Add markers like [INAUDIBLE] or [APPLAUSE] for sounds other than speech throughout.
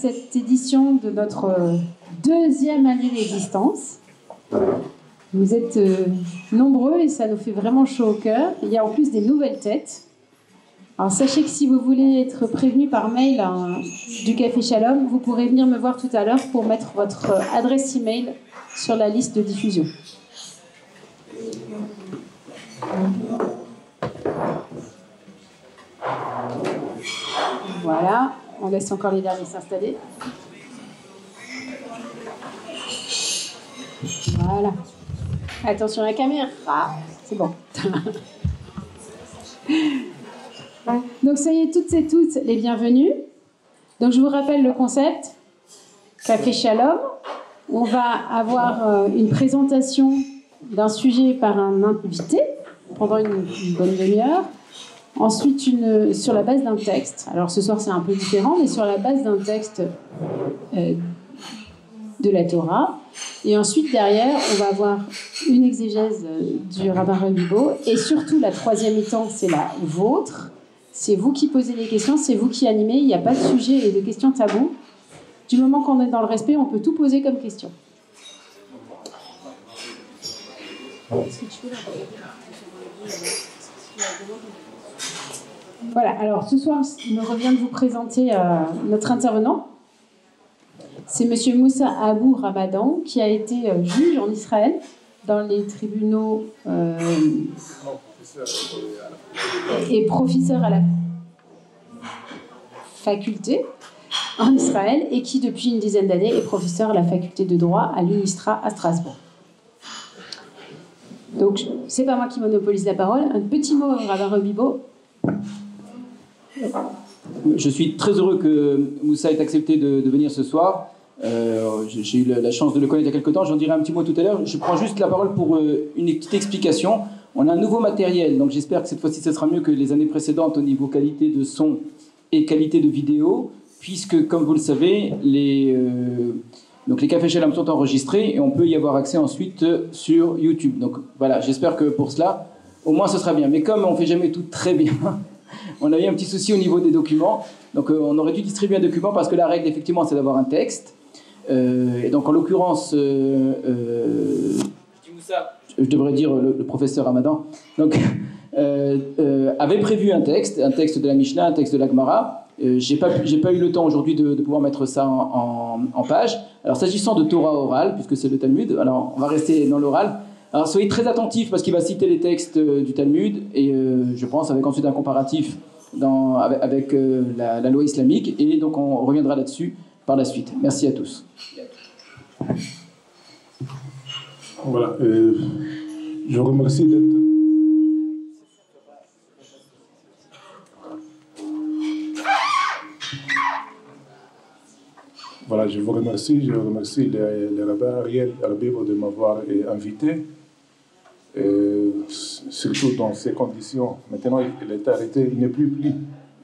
cette édition de notre euh, deuxième année d'existence. Vous êtes euh, nombreux et ça nous fait vraiment chaud au cœur. Il y a en plus des nouvelles têtes. Alors sachez que si vous voulez être prévenu par mail hein, du Café Shalom, vous pourrez venir me voir tout à l'heure pour mettre votre adresse email sur la liste de diffusion. Voilà, on laisse encore les derniers s'installer. Voilà. Attention à la caméra. Ah, c'est bon. [LAUGHS] Donc, soyez toutes et tous les bienvenus. Donc, je vous rappelle le concept. Café Shalom. On va avoir euh, une présentation d'un sujet par un invité pendant une, bonne demi-heure. Ensuite, sur la base d'un texte. Alors ce soir, c'est un peu différent, mais sur la base d'un texte euh, de la Torah. Et ensuite, derrière, on va avoir une exégèse euh, du rabbin Rabibo. Et surtout, la troisième étant, c'est la vôtre. C'est vous qui posez les questions, c'est vous qui animez. Il n'y a pas de sujet et de questions tabou. Du moment qu'on est dans le respect, on peut tout poser comme question. Voilà, alors ce soir, il me revient de vous présenter euh, notre intervenant. C'est M. Moussa Abou Ramadan, qui a été euh, juge en Israël dans les tribunaux euh, et professeur à la faculté en Israël et qui, depuis une dizaine d'années, est professeur à la faculté de droit à l'UNISTRA à Strasbourg. Donc, c'est pas moi qui monopolise la parole. Un petit mot, Rabbin Rebibo. Je suis très heureux que Moussa ait accepté de, venir ce soir. Euh, j'ai eu la chance de le connaître il y a quelques temps. J'en dirai un petit mot tout à l'heure. Je prends juste la parole pour euh, une petite explication. On a un nouveau matériel, donc j'espère que cette fois-ci ce sera mieux que les années précédentes au niveau qualité de son et qualité de vidéo, puisque, comme vous le savez, les, euh, donc les cafés Shalom sont enregistrés et on peut y avoir accès ensuite sur YouTube. Donc voilà, j'espère que pour cela, au moins ce sera bien. Mais comme on fait jamais tout très bien, [LAUGHS] [LAUGHS] on a eu un petit souci au niveau des documents. Donc euh, on aurait dû distribuer un document parce que la règle effectivement c'est d'avoir un texte. Euh, et donc en l'occurrence, euh, je devrais dire le, professeur Ramadan, [LAUGHS] avait prévu un texte, un texte de la Mishnah, un texte de l'Agmara. Euh, j'ai pas, pas eu le temps aujourd'hui de, pouvoir mettre ça en, page. Alors s'agissant de Torah oral, puisque c'est le Talmud, alors on va rester dans l'oral. Alors soyez très attentifs parce qu'il va citer les textes euh, du Talmud et euh, je pense avec ensuite un comparatif avec, la, la, loi islamique et donc on reviendra là-dessus par la suite. Merci à tous. Voilà, je remercie d'être Voilà, je vous remercie. Je remercie le, rabbin Ariel Arbibo de m'avoir invité. Surtout dans ces conditions. Maintenant, il est arrêté. Il n'est plus pris.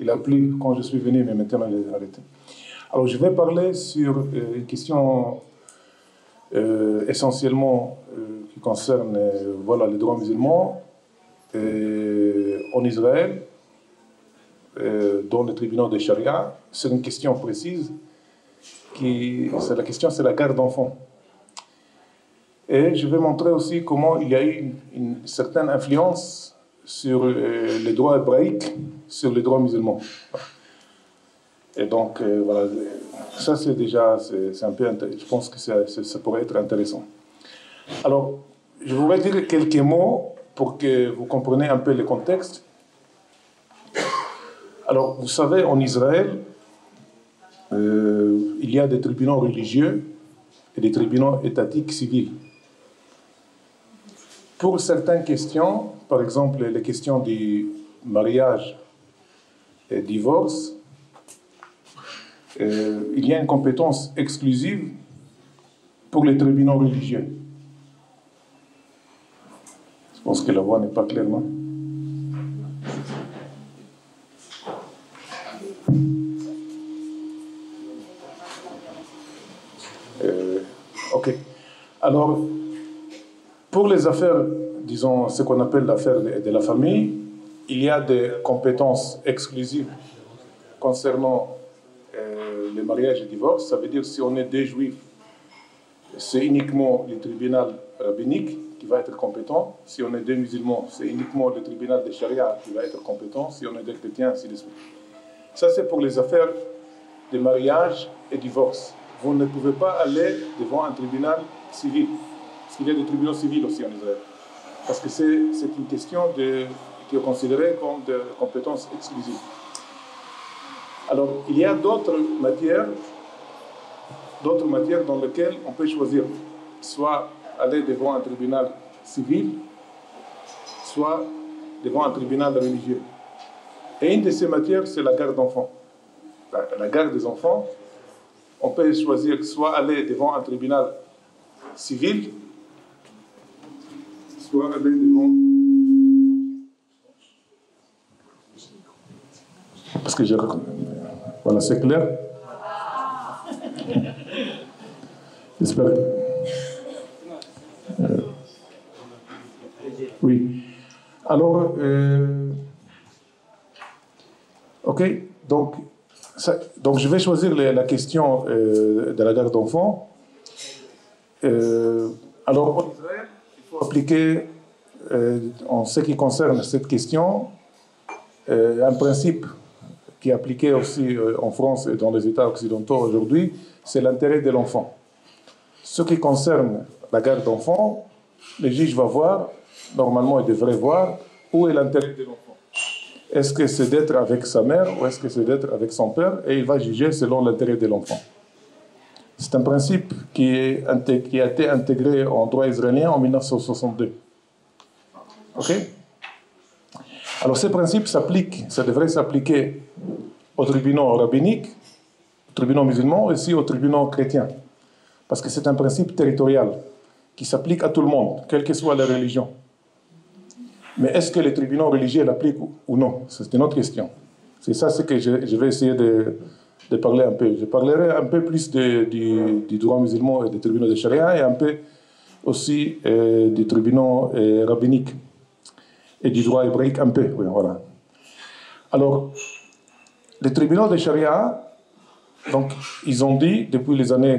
Il a plu quand je suis venu, mais maintenant, il est arrêté. Alors, je vais parler sur euh, une question euh, essentiellement euh, qui concerne voilà, les droits musulmans en Israël, dans le tribunal de Sharia. C'est une question précise c'est la question, c'est la garde d'enfants. Et je vais montrer aussi comment il y a eu une, certaine influence sur euh, les droits hébraïques, sur les droits musulmans. Et donc, euh, voilà, ça c'est déjà, c'est un peu, je pense que ça, pourrait être intéressant. Alors, je voudrais dire quelques mots pour que vous compreniez un peu le contexte. Alors, vous savez, en Israël, euh, il y a des tribunaux religieux et des tribunaux étatiques civils. Pour certaines questions, par exemple les questions du mariage et divorce, euh, il y a une compétence exclusive pour les tribunaux religieux. Je pense que la voix n'est pas clairement. Alors, pour les affaires, disons, ce qu'on appelle l'affaire de la famille, il y a des compétences exclusives concernant euh, les mariages et divorces, ça veut dire si on est des juifs, c'est uniquement le tribunal rabbinique qui va être compétent. Si on est des musulmans, c'est uniquement le tribunal de charia qui va être compétent. Si on est des chrétiens, ainsi de suite. Ça, c'est pour les affaires de mariage et divorce. Vous ne pouvez pas aller devant un tribunal civil. Qu'il y a des tribunaux civils aussi en Israël. Parce que c'est une question qui est considérée comme de compétence exclusive. Alors, il y a d'autres matières, d'autres matières dans lesquelles on peut choisir, soit aller devant un tribunal civil, soit devant un tribunal religieux. Et une de ces matières, c'est la garde d'enfants. La, garde des enfants, on peut choisir soit aller devant un tribunal civil, Parce que je... Voilà, c'est clair [LAUGHS] J'espère. Euh, oui. Alors, euh, ok, donc, donc je vais choisir la question euh, de la garde d'enfants. alors, faut appliquer, en ce qui concerne cette question, un principe qui est appliqué aussi euh, en France et dans les États occidentaux aujourd'hui, c'est l'intérêt de l'enfant. Ce qui concerne la garde d'enfant, le juge va voir, normalement il devrait voir, où est l'intérêt de l'enfant. Est-ce que c'est d'être avec sa mère ou est-ce que c'est d'être avec son père Et il va juger selon l'intérêt de l'enfant. C'est un principe qui, a été intégré en droit israélien en 1962. OK? Alors ce principe s'applique, ça devrait s'appliquer aux tribunaux rabbiniques, aux tribunaux musulmans aussi aux tribunaux chrétiens. Parce que c'est un principe territorial qui s'applique à tout le monde, quelle que soit la religion. Mais est-ce que les tribunaux religieux l'appliquent ou non? C'est une autre question. C'est ça ce que je, vais essayer de, parler un peu. Je parlerai un peu plus du, droit musulman et des tribunaux de charia et un peu aussi euh, des tribunaux euh, rabbiniques et du droit hébraïque un peu. voilà. Alors, les tribunaux de charia, donc, ils ont dit, depuis les années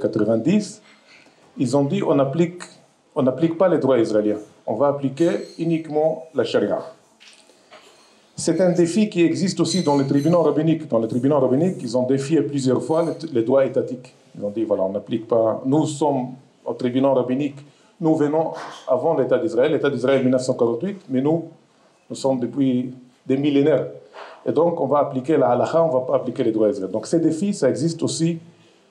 90, ils ont dit on n'applique on n'applique pas les droits israéliens. On va appliquer uniquement la charia. C'est un défi qui existe aussi dans les tribunaux rabbiniques. Dans les tribunaux rabbiniques, ils ont défié plusieurs fois les droits étatiques. Ils ont dit voilà, on n'applique pas. Nous sommes au tribunal rabbinique nous venons avant l'État d'Israël, l'État d'Israël 1948, mais nous, nous sommes depuis des millénaires. Et donc, on va appliquer la halakha, on ne va pas appliquer les droits israéliens. Donc, ces défis, ça existe aussi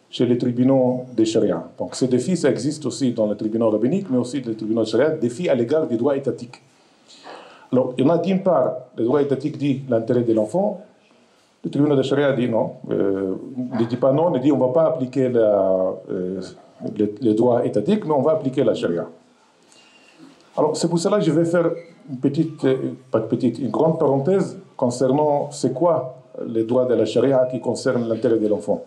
chez les tribunaux des charia. Donc, ces défis, ça existe aussi dans les tribunaux rabbiniques, mais aussi dans les tribunaux de charia, défis à l'égard des droits étatiques. Alors, il y en a d'une part, le droit étatique dit l'intérêt de l'enfant, le tribunal de charia dit non, euh, ne dit pas non, ne dit on ne va pas appliquer euh, les, droits étatiques, mais on va appliquer la charia. Alors, c'est pour cela que je vais faire une petite, euh, pas petite, une grande parenthèse concernant c'est quoi les droits de la charia qui concernent l'intérêt de l'enfant.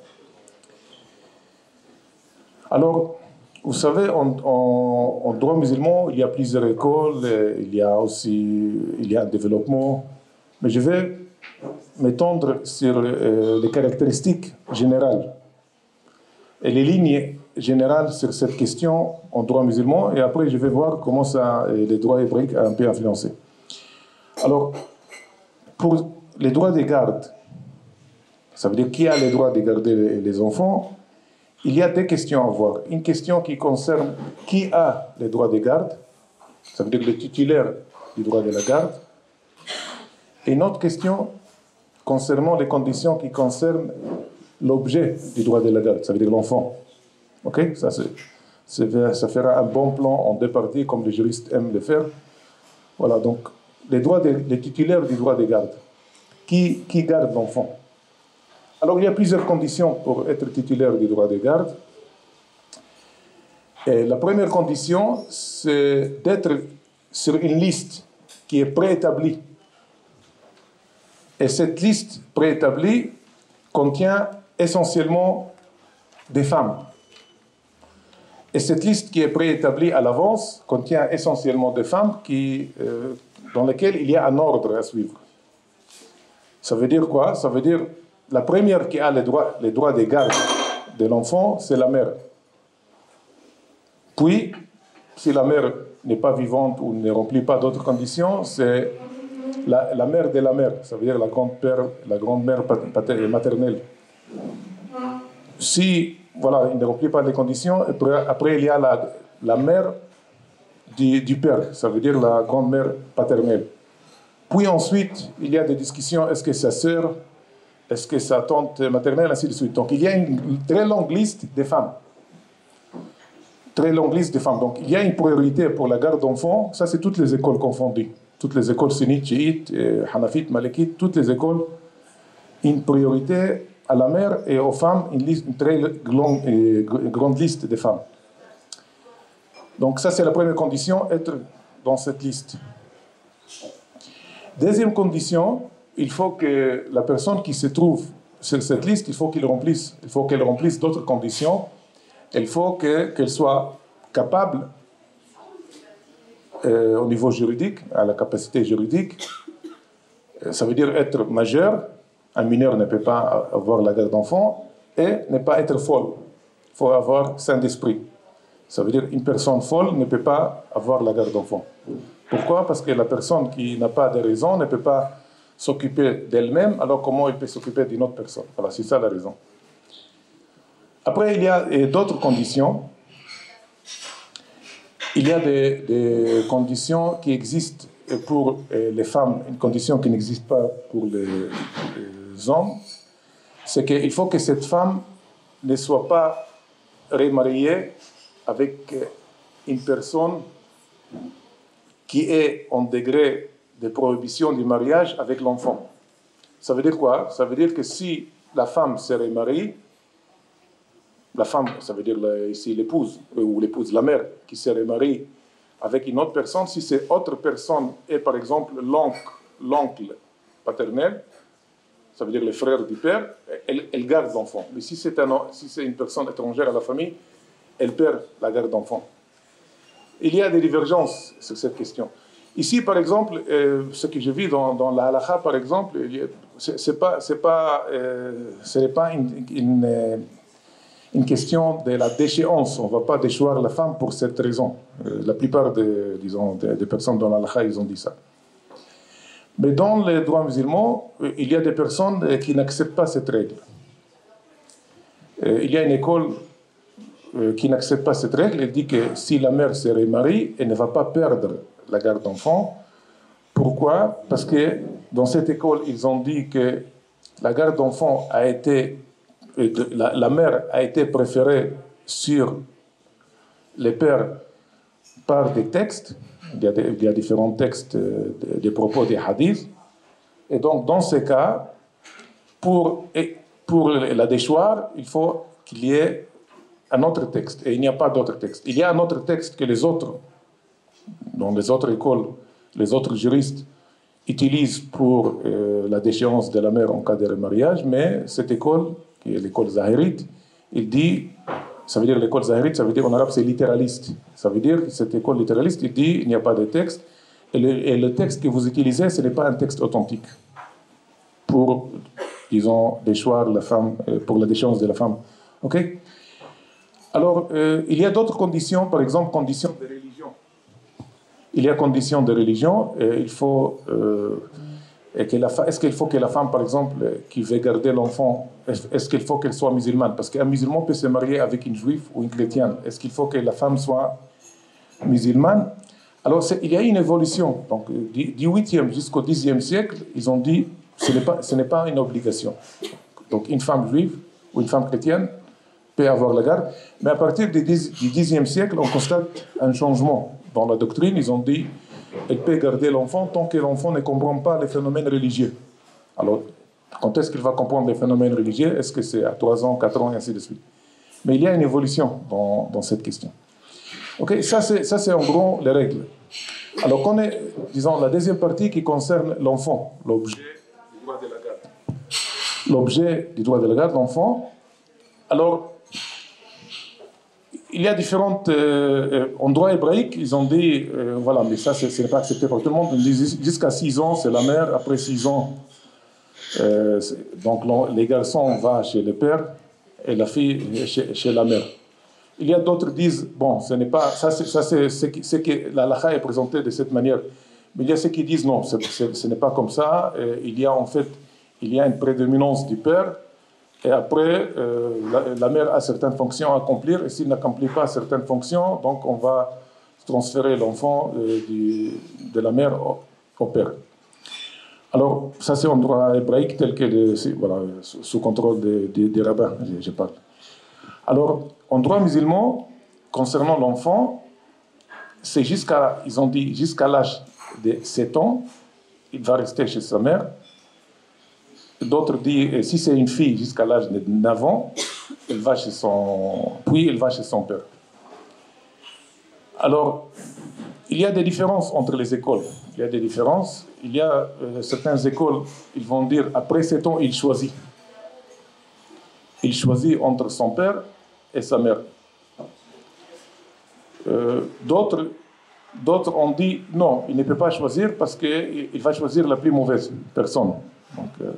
Alors, vous savez, en, droit musulman, il y a plusieurs écoles, il y a aussi il y a un développement, mais je vais m'étendre sur euh, les caractéristiques générales et les lignes générales sur cette question en droit musulman, et après je vais voir comment ça, les droits hébraïques ont un peu influencé. Alors, pour les droits des gardes, ça veut dire qui a le droit de garder les enfants, il y a deux questions à voir. Une question qui concerne qui a les droits de garde, ça veut dire le titulaire du droit de la garde, et une autre question concernant les conditions qui concernent l'objet du droit de la garde, ça veut dire l'enfant. Ok ça, ça fera un bon plan en deux parties, comme les juristes aiment le faire. Voilà, donc les, droits les titulaires du droit de garde. Qui, qui garde l'enfant? Alors il y a plusieurs conditions pour être titulaire du droit de garde. La première condition, c'est d'être sur une liste qui est préétablie. Et cette liste préétablie contient essentiellement des femmes. Et cette liste qui est préétablie à l'avance contient essentiellement des femmes qui, euh, dans lesquelles il y a un ordre à suivre. Ça veut dire quoi? Ça veut dire la première qui a les droits, les droits de garde de l'enfant, c'est la mère. Puis, si la mère n'est pas vivante ou ne remplit pas d'autres conditions, c'est la, mère de la mère, ça veut dire la grand-père, la grand-mère maternelle. Si voilà, il ne remplit pas les conditions, après, après il y a la, la mère du, du, père, ça veut dire la grand-mère paternelle. Puis ensuite, il y a des discussions, est-ce que sa sœur, est-ce que sa tante maternelle, ainsi de suite? Donc il y a une très longue liste de femmes. Très longue liste de femmes. Donc il y a une priorité pour la garde d'enfants, ça c'est toutes les écoles confondues. Toutes les écoles sunnites, chiites, hanafites, malikites, toutes les écoles, une priorité à la mère et aux femmes, une, très longue, grande liste de femmes. Donc ça c'est la première condition, être dans cette liste. Deuxième condition, il faut que la personne qui se trouve sur cette liste, il faut qu'il remplisse, il faut qu'elle remplisse d'autres conditions. Il faut qu'elle qu soit capable euh, au niveau juridique, à la capacité juridique. Ça veut dire être majeur. Un mineur ne peut pas avoir la garde d'enfant et ne pas être folle. Il faut avoir saint d'esprit. Ça veut dire une personne folle ne peut pas avoir la garde d'enfant. Pourquoi? Parce que la personne qui n'a pas de raison ne peut pas s'occuper d'elle-même, alors comment elle peut s'occuper d'une autre personne Voilà, c'est ça la raison. Après, il y a d'autres conditions. Il y a des, conditions qui existent pour les femmes, une condition qui n'existe pas pour les, les hommes, c'est qu'il faut que cette femme ne soit pas remariée avec une personne qui est en degré de prohibition du mariage avec l'enfant. Ça veut dire quoi? Ça veut dire que si la femme se remarie, la femme, ça veut dire ici l'épouse, ou l'épouse, la mère, qui se remarie avec une autre personne, si cette autre personne est par exemple l'oncle paternel, ça veut dire le frère du père, elle, garde l'enfant. Mais si c'est une personne étrangère à la famille, elle perd la garde d'enfant. Il y a des divergences sur cette question. Ici, par exemple, euh, ce que je vis dans, dans la halakha, par exemple, ce n'est pas, pas, euh, pas une, euh, question de la déchéance. On ne va pas déchoir la femme pour cette raison. Euh, la plupart des, disons, des personnes dans la halakha, ils ont dit ça. Mais dans les droits musulmans, il y a des personnes qui n'acceptent pas cette règle. Il y a une école qui n'accepte pas cette règle. Elle dit que si la mère se remarie, elle ne va pas perdre la garde d'enfants. Pourquoi? Parce que dans cette école, ils ont dit que la garde d'enfants a été, la, mère a été préférée sur les pères par des textes. Il y a, des, différents textes des de propos des hadiths. Et donc, dans ce cas, pour, pour la déchoir, il faut qu'il y ait un autre texte. Et il n'y a pas d'autre texte. Il y a un autre texte que les autres dans les autres écoles, les autres juristes utilisent pour euh, la déchéance de la mère en cas de remariage, mais cette école, qui est l'école Zahirite, il dit, ça veut dire l'école Zahirite, ça veut dire en arabe c'est littéraliste. Ça veut dire que cette école littéraliste, il dit, il n'y a pas de texte, et le, et le texte que vous utilisez, ce n'est pas un texte authentique pour, disons, déchoir la femme, euh, pour la déchéance de la femme. OK? Alors, euh, il y a d'autres conditions, par exemple, conditions de il y a conditions de religion. Il faut, euh, est-ce qu'il faut que la femme, par exemple, qui veut garder l'enfant, est-ce qu'il faut qu'elle soit musulmane? Parce qu'un musulman peut se marier avec une juive ou une chrétienne. Est-ce qu'il faut que la femme soit musulmane? Alors, il y a une évolution. Donc, du 8e jusqu'au 10e siècle, ils ont dit ce n'est pas, ce n'est pas une obligation. Donc, une femme juive ou une femme chrétienne peut avoir la garde. Mais à partir du 10e siècle, on constate un changement dans la doctrine, ils ont dit elle peut garder l'enfant tant que l'enfant ne comprend pas les phénomènes religieux. Alors, quand est-ce qu'il va comprendre les phénomènes religieux? Est-ce que c'est à 3 ans, 4 ans, et ainsi de suite? Mais il y a une évolution dans, cette question. Ok, ça c'est en gros les règles. Alors, qu'on est, disons, la deuxième partie qui concerne l'enfant, l'objet du droit de la garde. L'objet du droit de la garde, l'enfant. Alors, il y a différentes. Euh, en droit hébraïque, ils ont dit, euh, voilà, mais ça, ce n'est pas accepté par tout le monde. Jusqu'à 6 ans, c'est la mère. Après 6 ans, Euh, donc les garçons vont chez le père et la fille chez, la mère. Il y a d'autres qui disent, bon, ce n'est pas, ça c'est ce que la lacha est présentée de cette manière. Mais il y a ceux qui disent non, ce n'est pas comme ça. il y a en fait, il y a une prédominance du père. Et après, euh, la, mère a certaines fonctions à accomplir. Et s'il n'accomplit pas certaines fonctions, donc on va transférer l'enfant euh, de la mère au, père. Alors, ça c'est en droit hébraïque tel que voilà, sous contrôle des, rabbins, je, parle. Alors, en droit musulman, concernant l'enfant, c'est jusqu'à, ils ont dit, jusqu'à l'âge de 7 ans, il va rester chez sa mère. D'autres disent, si c'est une fille jusqu'à l'âge de 9 ans, elle va chez son, puis elle va chez son père. Alors, il y a des différences entre les écoles. Il y a des différences. Il y a euh, certaines écoles, ils vont dire, après 7 ans, il choisit. Il choisit entre son père et sa mère. Euh, d'autres, ont dit non, il ne peut pas choisir parce qu'il va choisir la plus mauvaise personne. Donc, euh,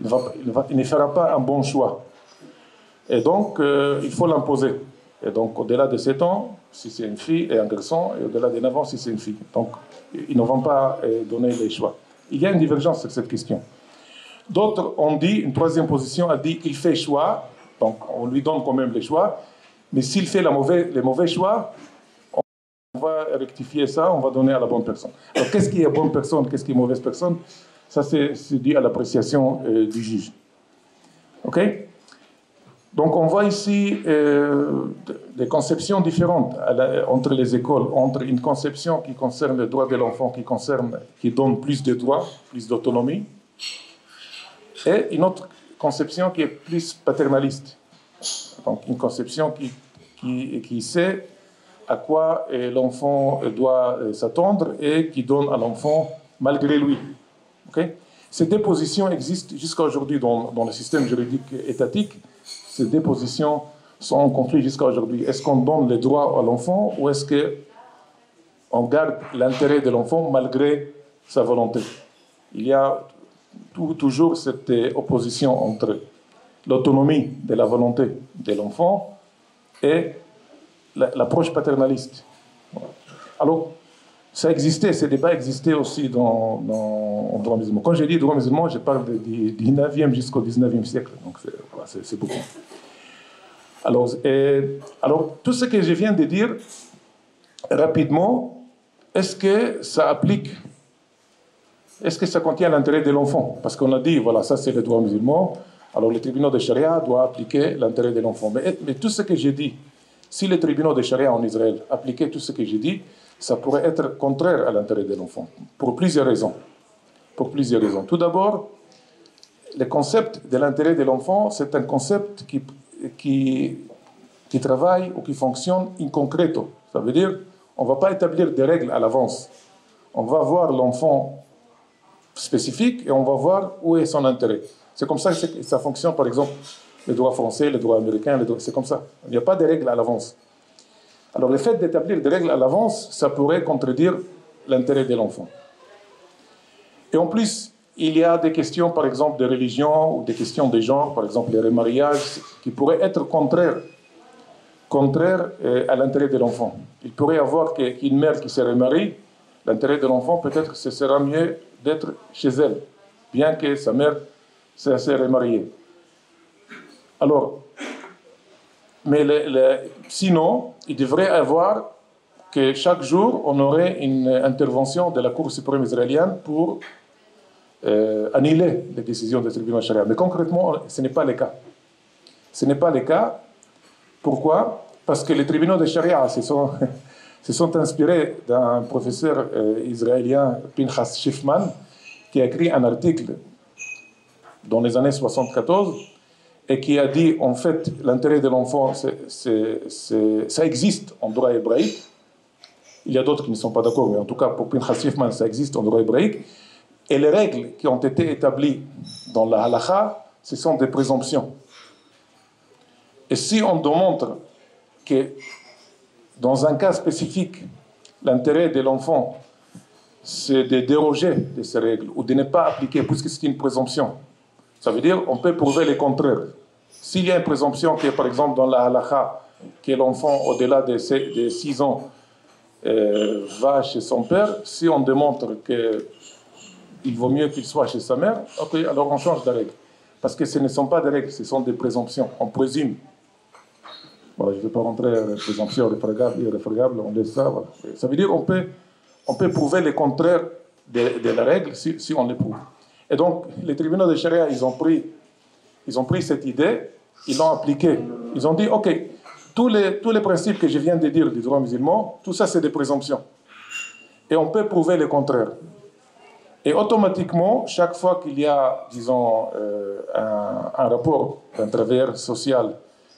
il, il, ne fera pas un bon choix. Et donc, euh, il faut l'imposer. Et donc, au-delà de 7 ans, si c'est une fille et un garçon, et au-delà de 9 ans, si c'est une fille. Donc, ils ne vont pas donner les choix. Il y a une divergence sur cette question. D'autres ont dit, une troisième position a dit qu'il fait choix, donc on lui donne quand même les choix, mais s'il fait la les mauvais choix, on va rectifier ça, on va donner à la bonne personne. Alors qu'est-ce qui est bonne personne, qu'est-ce qui est mauvaise personne? Ça, c'est dit à l'appréciation euh, du juge. OK? Donc on voit ici euh, des conceptions différentes entre les écoles, entre une conception qui concerne le droit de l'enfant, qui, qui donne plus de droits, plus d'autonomie, et une autre conception qui est plus paternaliste. Donc une conception qui, qui, qui sait à quoi euh, l'enfant doit s'attendre et qui donne à l'enfant malgré lui. Ces deux positions existent jusqu'à aujourd'hui dans, le système juridique étatique. Ces deux positions sont conflit jusqu'à aujourd'hui. Est-ce qu'on donne les droits à l'enfant ou est-ce qu'on garde l'intérêt de l'enfant malgré sa volonté? Il y a toujours cette euh, opposition entre l'autonomie de la volonté de l'enfant et l'approche paternaliste. Alors, ça existait, ces débats existaient aussi dans, dans, droit musulman. Quand je dis droit musulman, je parle du 19e jusqu'au 19e siècle, donc c'est beaucoup. Alors, tout ce que je viens de dire, rapidement, est-ce que ça applique Est-ce que ça contient l'intérêt de l'enfant? Parce qu'on a dit, voilà, ça c'est le droit musulman, alors le tribunal de charia doit appliquer l'intérêt de l'enfant. Mais, mais tout ce que j'ai dit, si les tribunaux de charia en Israël appliquaient tout ce que j'ai dit, ça pourrait être contraire à l'intérêt de l'enfant, pour plusieurs raisons. Pour plusieurs raisons. Tout d'abord, le concept de l'intérêt de l'enfant, c'est un concept qui, qui, travaille ou qui fonctionne in concreto. Ça veut dire, on ne va pas établir des règles à l'avance. On va voir l'enfant spécifique et on va voir où est son intérêt. C'est comme ça que ça fonctionne, par exemple, le droit français, le droit américain, c'est comme ça. Il n'y a pas de règles à l'avance. Alors le fait d'établir des règles à l'avance, ça pourrait contredire l'intérêt de l'enfant. Et en plus, il y a des questions, par exemple, de religion ou des questions de genre, par exemple les remariages, qui pourraient être contraires, contraires euh, à l'intérêt de l'enfant. Il pourrait y avoir qu'une mère qui se remarie, l'intérêt de l'enfant, peut-être ce sera mieux d'être chez elle, bien que sa mère s'est remariée. Alors, mais sinon, il devrait avoir que chaque jour, on aurait une intervention de la Cour suprême israélienne pour euh, annuler les décisions du tribunal charia. Mais concrètement, ce n'est pas le cas. Ce n'est pas le cas. Pourquoi? Parce que les tribunaux de charia se sont, [LAUGHS] se sont inspirés d'un professeur euh, israélien, Pinchas Schiffman, qui a écrit un article dans les années 74 et qui a dit en fait l'intérêt de l'enfant, ça existe en droit hébraïque. Il y a d'autres qui ne sont pas d'accord, mais en tout cas pour Pinchas Schiffman, ça existe en droit hébraïque. Et les règles qui ont été établies dans la halakha, ce sont des présomptions. Et si on démontre que dans un cas spécifique, l'intérêt de l'enfant, c'est de déroger de ces règles ou de ne pas appliquer, puisque c'est une présomption, Ça veut dire on peut prouver le contraire. S'il y a une présomption qui est par exemple dans la halakha, que l'enfant au-delà de 6 ans euh, va chez son père, si on démontre qu'il vaut mieux qu'il soit chez sa mère, alors on change de règle. Parce que ce ne sont pas des règles, ce sont des présomptions. On présume. je ne vais pas rentrer dans les présomptions irréfragables, on laisse ça. Ça veut dire qu'on peut, on peut prouver le contraire de, la règle si, on l'éprouve. Et donc, les tribunaux de charia, ils ont pris, ils ont pris cette idée, ils l'ont appliquée. Ils ont dit, OK, tous les, tous les principes que je viens de dire du droit musulman, tout ça, c'est des présomptions. Et on peut prouver le contraire. Et automatiquement, chaque fois qu'il y a, disons, euh, un, rapport d'un travers social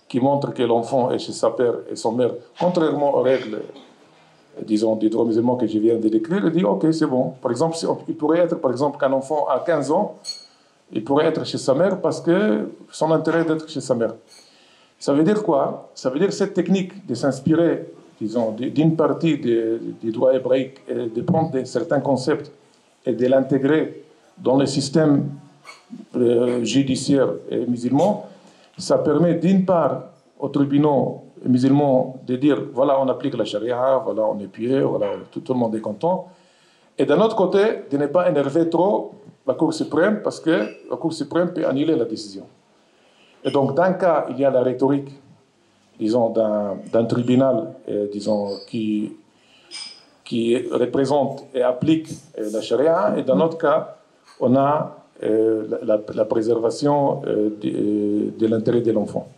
qui montre que l'enfant est chez sa père et son mère, contrairement aux règles disons, des droits musulmans que je viens de décrire, il dit, OK, c'est bon. Par exemple, il pourrait être, par exemple, qu'un enfant à 15 ans, il pourrait être chez sa mère parce que son intérêt d'être chez sa mère. Ça veut dire quoi? Ça veut dire cette technique de s'inspirer, disons, d'une partie du droit hébraïque de prendre certains concepts et de l'intégrer dans le système euh, judiciaire musulman, ça permet d'une part aux tribunaux musulmans de dire voilà, on applique la charia, voilà, on est pieux, voilà, tout, le monde est content. Et d'un autre côté, de ne pas énerver trop la Cour suprême parce que la Cour suprême peut annuler la décision. Et donc, d'un cas, il y a la rhétorique, disons, d'un tribunal, disons, qui, qui représente et applique euh, la charia, et dans autre cas, on a euh, la, préservation euh, de l'intérêt de l'enfant.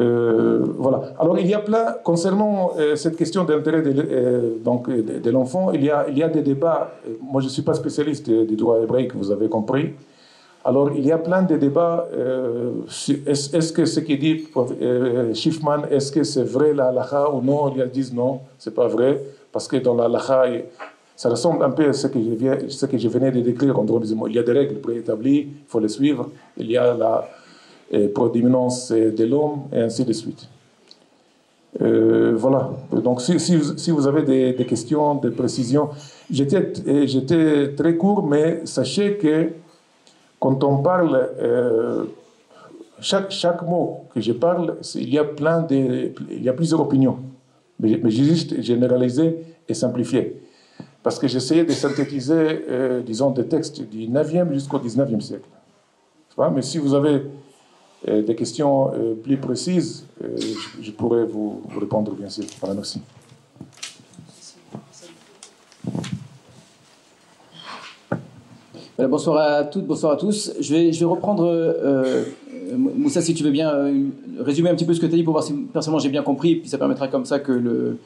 Euh, voilà. Alors il y a plein, concernant euh, cette question d'intérêt de, euh, donc, de, l'enfant, il y, a, il y a des débats. Moi je ne suis pas spécialiste du droit hébraïque, vous avez compris. Alors il y a plein de débats. est-ce, est que ce qui dit Schiffman, est-ce que c'est vrai la halakha ou non? Ils disent non, c'est pas vrai, parce que dans la halakha, ça ressemble un peu à ce que je, ce que je venais de décrire en droit musulman. Il y a des règles préétablies, il faut les suivre. Il y a la et pour dominance de l'homme, et ainsi de suite. Euh, voilà. Donc, si, vous avez des, questions, des précisions, j'étais très court, mais sachez que quand on parle, euh, chaque, mot que je parle, il y a plein de, il y a plusieurs opinions. Mais, mais j'ai juste généralisé et simplifié. Parce que j'essayais de synthétiser, euh, disons, des textes du 9e jusqu'au 19e siècle. Mais si vous avez euh, des questions euh, plus précises, euh, je, pourrais vous, répondre, bien sûr. Voilà, merci. bonsoir à toutes, bonsoir à tous. Je vais, je vais reprendre, Moussa, si tu veux bien, résumer un petit peu ce que tu as dit pour voir si personnellement j'ai bien compris, puis ça permettra comme ça que le,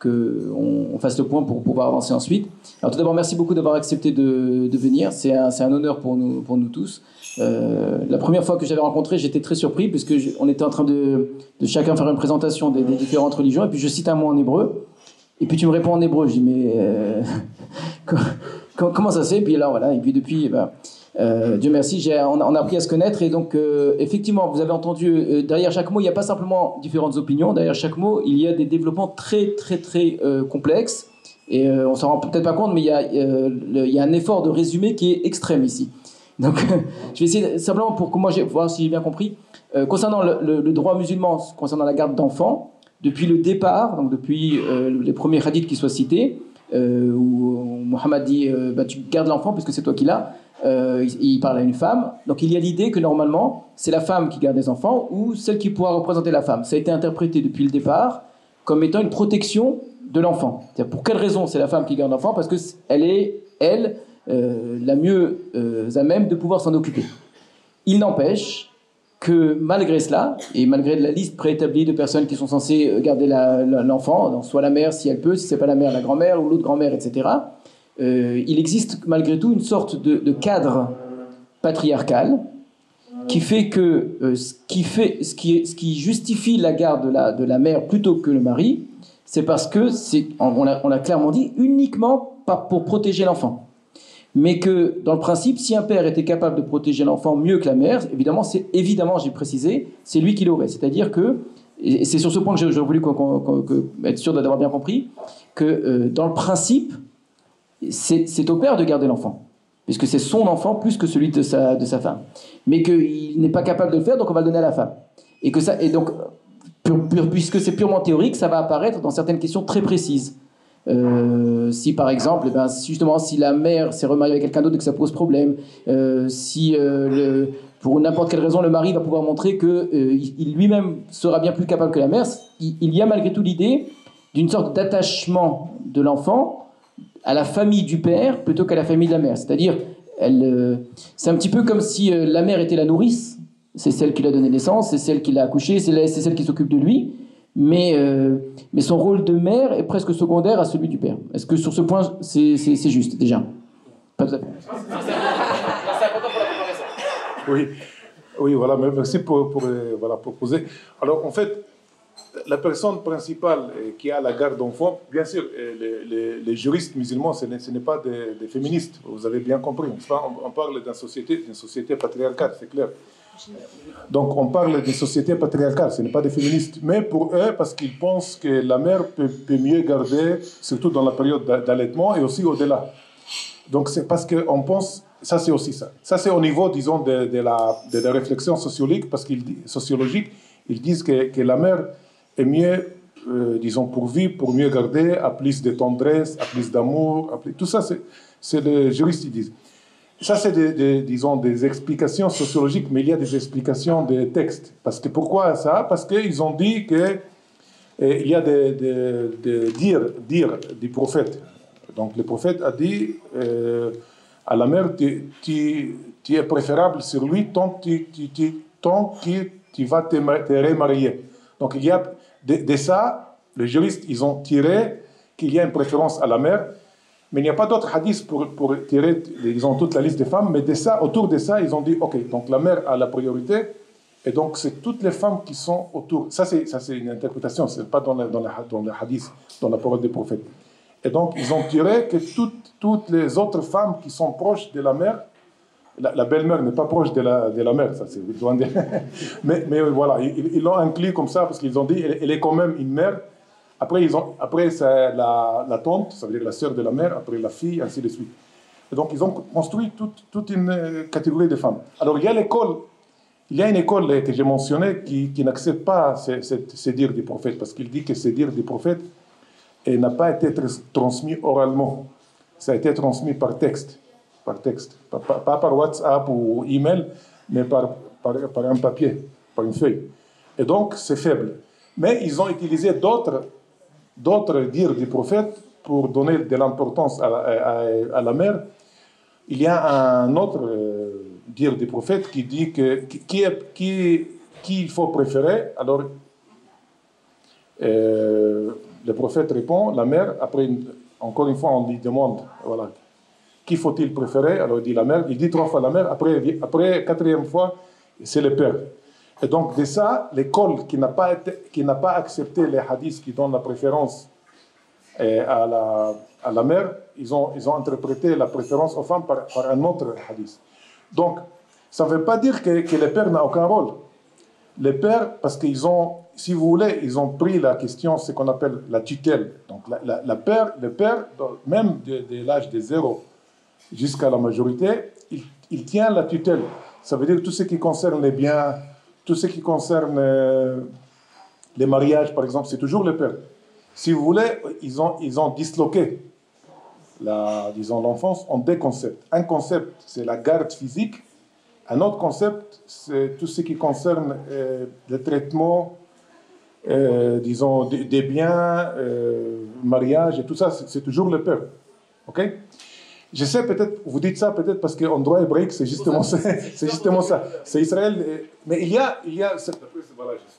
qu'on on fasse le point pour pouvoir avancer ensuite. Alors tout d'abord, merci beaucoup d'avoir accepté de, de venir. C'est un, un, honneur pour nous, pour nous tous. Euh, la première fois que j'avais rencontré, j'étais très surpris puisque on était en train de, de, chacun faire une présentation des, différentes religions. Et puis je cite un mot en hébreu. Et puis tu me réponds en hébreu. Je dis mais euh, [LAUGHS] comment ça se fait? Et puis là voilà. Et puis depuis eh ben, euh, Dieu merci, on, on, a appris à se connaître. Et donc effectivement vous avez entendu derrière chaque mot il n'y a pas simplement différentes opinions, derrière chaque mot il y a des développements très très très complexes. Et on s'en rend peut-être pas compte mais il y, a, il y a un effort de résumé qui est extrême ici. Donc, [LAUGHS] je vais essayer simplement pour que moi, voir si j'ai bien compris. Euh, concernant le, droit musulman, concernant la garde d'enfants, depuis le départ, donc depuis euh, les premiers hadiths qui soient cités, euh, où Mohammed dit bah, tu gardes l'enfant puisque c'est toi qui l'as, il, parle à une femme. Donc il y a l'idée que normalement, c'est la femme qui garde les enfants ou celle qui pourra représenter la femme. Ça a été interprété depuis le départ comme étant une protection de l'enfant. Pour quelle raison c'est la femme qui garde l'enfant? Parce qu'elle est, elle, euh, la mieux euh, à même de pouvoir s'en occuper. Il n'empêche que malgré cela, et malgré la liste préétablie de personnes qui sont censées euh, garder l'enfant, soit la mère si elle peut, si c'est pas la mère, la grand-mère ou l'autre grand-mère, etc., il existe malgré tout une sorte de, cadre patriarcal qui fait que ce, qui fait, ce, qui, justifie la garde de la, de la mère plutôt que le mari, c'est parce que, on l'a clairement dit, uniquement pour protéger l'enfant mais que dans le principe, si un père était capable de protéger l'enfant mieux que la mère, évidemment, c'est évidemment, j'ai précisé, c'est lui qui l'aurait. C'est-à-dire que, et c'est sur ce point que j'ai voulu être sûr d'avoir bien compris, que euh, dans le principe, c'est au père de garder l'enfant. puisque c'est son enfant plus que celui de sa, de sa femme. Mais qu'il n'est pas capable de le faire, donc on va le donner à la femme. Et, que ça, et donc, puisque c'est purement théorique, ça va apparaître dans certaines questions très précises. Euh, si par exemple, eh ben, justement, si la mère s'est remariée avec quelqu'un d'autre et que ça pose problème, euh, si euh, pour n'importe quelle raison le mari va pouvoir montrer que il lui-même sera bien plus capable que la mère, il, il y a malgré tout l'idée d'une sorte d'attachement de l'enfant à la famille du père plutôt qu'à la famille de la mère. C'est-à-dire, c'est un petit peu comme si la mère était la nourrice, c'est celle qui lui a donné naissance, c'est celle qui l'a accouché, c'est celle qui s'occupe de lui mais, euh, mais son rôle de mère est presque secondaire à celui du père. Est-ce que sur ce point, c'est juste déjà? Pas tout à. Oui, oui voilà, merci pour, pour euh, voilà, proposer. Alors, en fait, la personne principale euh, qui a la garde d'enfants, bien sûr, les, les, juristes musulmans, ce n'est pas des, des, féministes, vous avez bien compris. On, on parle d'une société, société patriarcale, c'est clair. Donc on parle des sociétés patriarcales, ce n'est pas des féministes. Mais pour eux, parce qu'ils pensent que la mère peut, mieux garder, surtout dans la période d'allaitement et aussi au-delà. Donc c'est parce qu'on pense, ça c'est aussi ça. Ça c'est au niveau, disons, de, la, de la, réflexion sociologique, parce qu'ils sociologique, ils disent que, que, la mère est mieux, euh, disons, pourvue pour mieux garder, à plus de tendresse, à plus d'amour, tout ça c'est les juristes qui disent. Ça, c'est des, disons, des explications sociologiques, mais il y a des explications des textes. Parce que pourquoi ça? Parce qu'ils ont dit que eh, il y a des, des, dire, dire du prophète. Donc le prophète a dit euh, à la mère, tu, tu, es préférable sur lui tant, tu, tant que tu vas te, remarier. Donc il y a de, de ça, les juristes, ils ont tiré qu'il y a une préférence à la mère mais il n'y a pas d'autres hadiths pour, tirer, ils ont toute la liste des femmes, mais de autour de ça, ils ont dit, ok, donc la mère a la priorité, et donc c'est toutes les femmes qui sont autour. Ça, c'est, ça, c'est une interprétation, ce n'est pas dans, dans, dans le hadith, dans la parole des prophètes. Et donc, ils ont tiré que toutes, toutes les autres femmes qui sont proches de la mère, la, belle-mère n'est pas proche de la, de la mère, ça c'est [LAUGHS] mais, mais voilà, ils l'ont inclus comme ça parce qu'ils ont dit, elle, est quand même une mère, après, ils ont, après c'est la, tante, ça veut dire la sœur de la mère, après la fille, ainsi de suite. Et donc, ils ont construit toute, toute une euh, catégorie de femmes. Alors, il y a l'école, il y a une école que j'ai mentionnée qui, qui n'accepte pas ces, ces, dires du prophète, parce qu'il dit que ces dires du prophète n'a pas été transmis oralement. Ça a été transmis par texte, par texte. Pas, pas, par WhatsApp ou email, mais par, par, par un papier, par une feuille. Et donc, c'est faible. Mais ils ont utilisé d'autres d'autres dires du prophète pour donner de l'importance à, la mère. Il y a un autre euh, dire du prophète qui dit que qui, qui, qui il faut préférer. Alors, euh, le prophète répond, la mère, après, encore une fois, on lui demande, voilà, qui faut-il préférer? Alors il dit la mère, il dit trois fois la mère, après, après quatrième fois, c'est le père. Et donc, de ça, l'école qui n'a pas, qui n'a pas accepté les hadiths qui donnent la préférence eh, à, la, à la mère, ils ont, ils ont interprété la préférence aux femmes par, un autre hadith. Donc, ça ne veut pas dire que, que le père n'a aucun rôle. Les pères, parce qu'ils ont, si vous voulez, ils ont pris la question, ce qu'on appelle la tutelle. Donc, la, père, le père, même de, l'âge de zéro jusqu'à la majorité, il tient la tutelle. Ça veut dire tout ce qui concerne les biens, tout ce qui concerne euh, les mariages, par exemple, c'est toujours le père. Si vous voulez, ils ont, ils ont disloqué disons, l'enfance en deux concepts. Un concept, c'est la garde physique. Un autre concept, c'est tout ce qui concerne euh, le traitement, euh, disons, des, biens, mariage et tout ça, c'est toujours le père. OK? Je sais peut-être, vous dites ça peut-être parce qu'en droit hébraïque, c'est justement ça. C'est justement ça. C'est Israël. Mais il y a, il y a je ne suis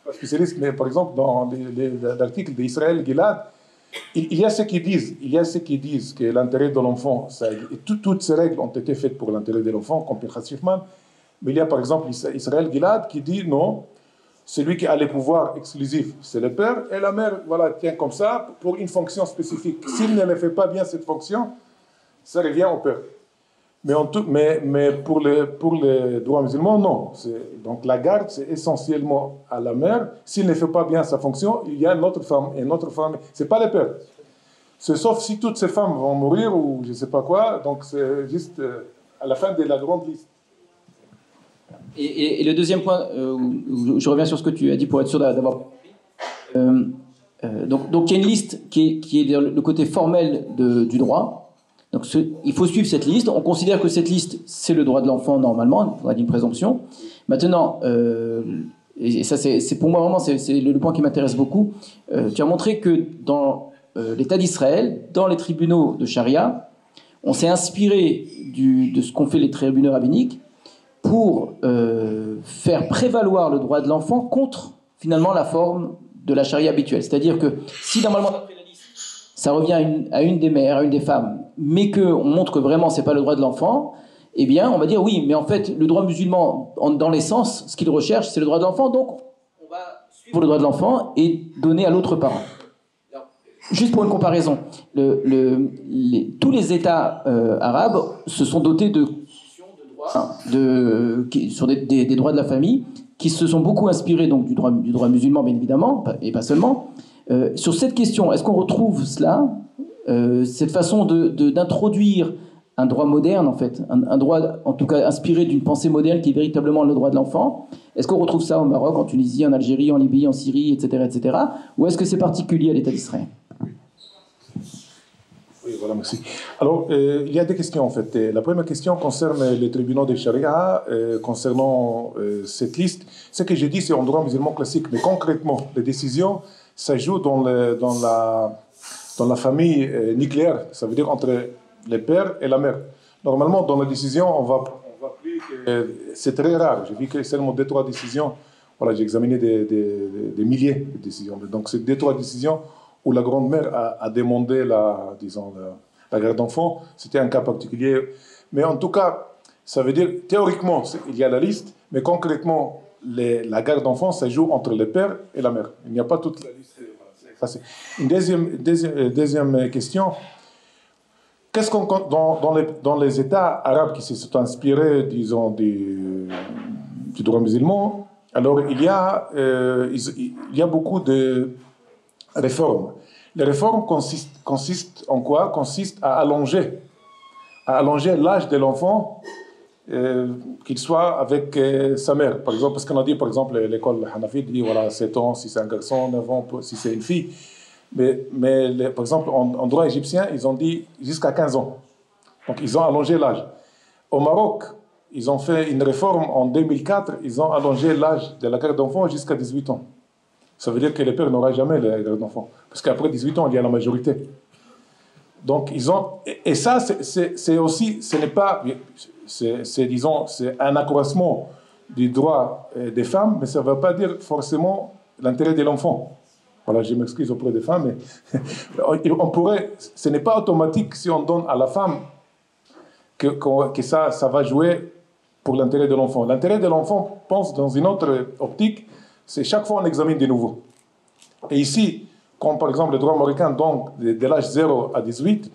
pas spécialiste, mais par exemple, dans l'article d'Israël Gilad, il, y a ceux qui disent, il y a ceux qui disent que l'intérêt de l'enfant, toutes ces règles ont été faites pour l'intérêt de l'enfant, comme Pinchas mais il y a par exemple Israël Gilad qui dit non, celui qui a les pouvoirs exclusifs, c'est le père, et la mère, voilà, tient comme ça pour une fonction spécifique. S'il ne fait pas bien cette fonction, ça revient au père. Mais, pour, les, pour les droits musulmans, non. Donc la garde, c'est essentiellement à la mère. S'il ne fait pas bien sa fonction, il y a une autre femme. Et une autre femme, ce n'est pas le père. C'est sauf si toutes ces femmes vont mourir ou je ne sais pas quoi. Donc c'est juste. Euh, à la fin de la grande liste. Et, le deuxième point, euh, je reviens sur ce que tu as dit pour être sûr d'avoir. Euh, euh, donc, il y a une liste qui est, qui le côté formel du droit. Donc il faut suivre cette liste. On considère que cette liste, c'est le droit de l'enfant normalement, on a une présomption. Maintenant, euh, et ça c'est pour moi vraiment c'est le, point qui m'intéresse beaucoup, tu as montré que dans l'État d'Israël, dans les tribunaux de charia, on s'est inspiré de ce qu'ont fait les tribunaux rabbiniques pour euh, faire prévaloir le droit de l'enfant contre finalement la forme de la charia habituelle. C'est-à-dire que si normalement ça revient à une, à une, des mères, à une des femmes, mais qu'on montre que vraiment c'est pas le droit de l'enfant, eh bien on va dire oui, mais en fait le droit musulman, dans l'essence, ce qu'il recherche, c'est le droit de l'enfant, donc on va suivre le droit de l'enfant et donner à l'autre parent. Juste pour une comparaison, le, le, les, tous les États euh, arabes se sont dotés de de, sur des, des, droits de la famille, qui se sont beaucoup inspirés donc, du, droit, du droit musulman, bien évidemment, et pas seulement. Euh, sur cette question, est-ce qu'on retrouve cela, euh, cette façon d'introduire de, un droit moderne, en fait, un, droit, en tout cas, inspiré d'une pensée moderne qui est véritablement le droit de l'enfant Est-ce qu'on retrouve ça au Maroc, en Tunisie, en Algérie, en Libye, en Syrie, etc., etc. Ou est-ce que c'est particulier à l'État d'Israël? Voilà, merci. Alors, euh, il y a des questions en fait. La première question concerne les tribunaux de charia. Euh, concernant cette liste, ce que j'ai dit, c'est en droit musulman classique, mais concrètement, les décisions, ça joue dans, le, la, famille nucléaire, ça veut dire entre les pères et la mère. Normalement, dans la décision, on va, on plus c'est très rare. J'ai vu que seulement deux, trois décisions. Voilà, j'ai examiné des, milliers de décisions. Donc, c'est deux, trois décisions où la grand-mère a, demandé la, disons, la, garde d'enfant. C'était un cas particulier. Mais en tout cas, ça veut dire, théoriquement, il y a la liste, mais concrètement, la garde d'enfant, ça joue entre le père et la mère. Il n'y a pas toute la liste. Une deuxième, deuxième, question. Qu'est-ce qu'on dans, dans, les, États arabes qui se sont inspirés, disons, du, du droit musulman, alors il y a, euh, y a beaucoup de réformes. Les réformes consistent, consistent en quoi? Consistent à allonger, à allonger l'âge de l'enfant, euh, qu'il soit avec euh, sa mère. Par exemple, parce qu'on a dit, par exemple, l'école Hanafi dit, voilà, 7 ans si c'est un garçon, 9 ans si c'est une fille. Mais, mais par exemple, en, droit égyptien, ils ont dit jusqu'à 15 ans. Donc, ils ont allongé l'âge. Au Maroc, ils ont fait une réforme en 2004, ils ont allongé l'âge de la garde d'enfant jusqu'à 18 ans ça veut dire que le père n'aura jamais les d'enfants. Parce qu'après 18 ans, il y a la majorité. Donc, ils ont. Et ça, c'est aussi. Ce n'est pas. C'est, disons, c'est un accroissement du droit euh, des femmes, mais ça ne veut pas dire forcément l'intérêt de l'enfant. Voilà, je m'excuse auprès des femmes, mais [LAUGHS] on pourrait. Ce n'est pas automatique si on donne à la femme que, que ça, ça va jouer pour l'intérêt de l'enfant. L'intérêt de l'enfant pense dans une autre optique c'est chaque fois on examine de nouveau. Et ici, comme par exemple le droit américain, donc de, l'âge 0 à 18,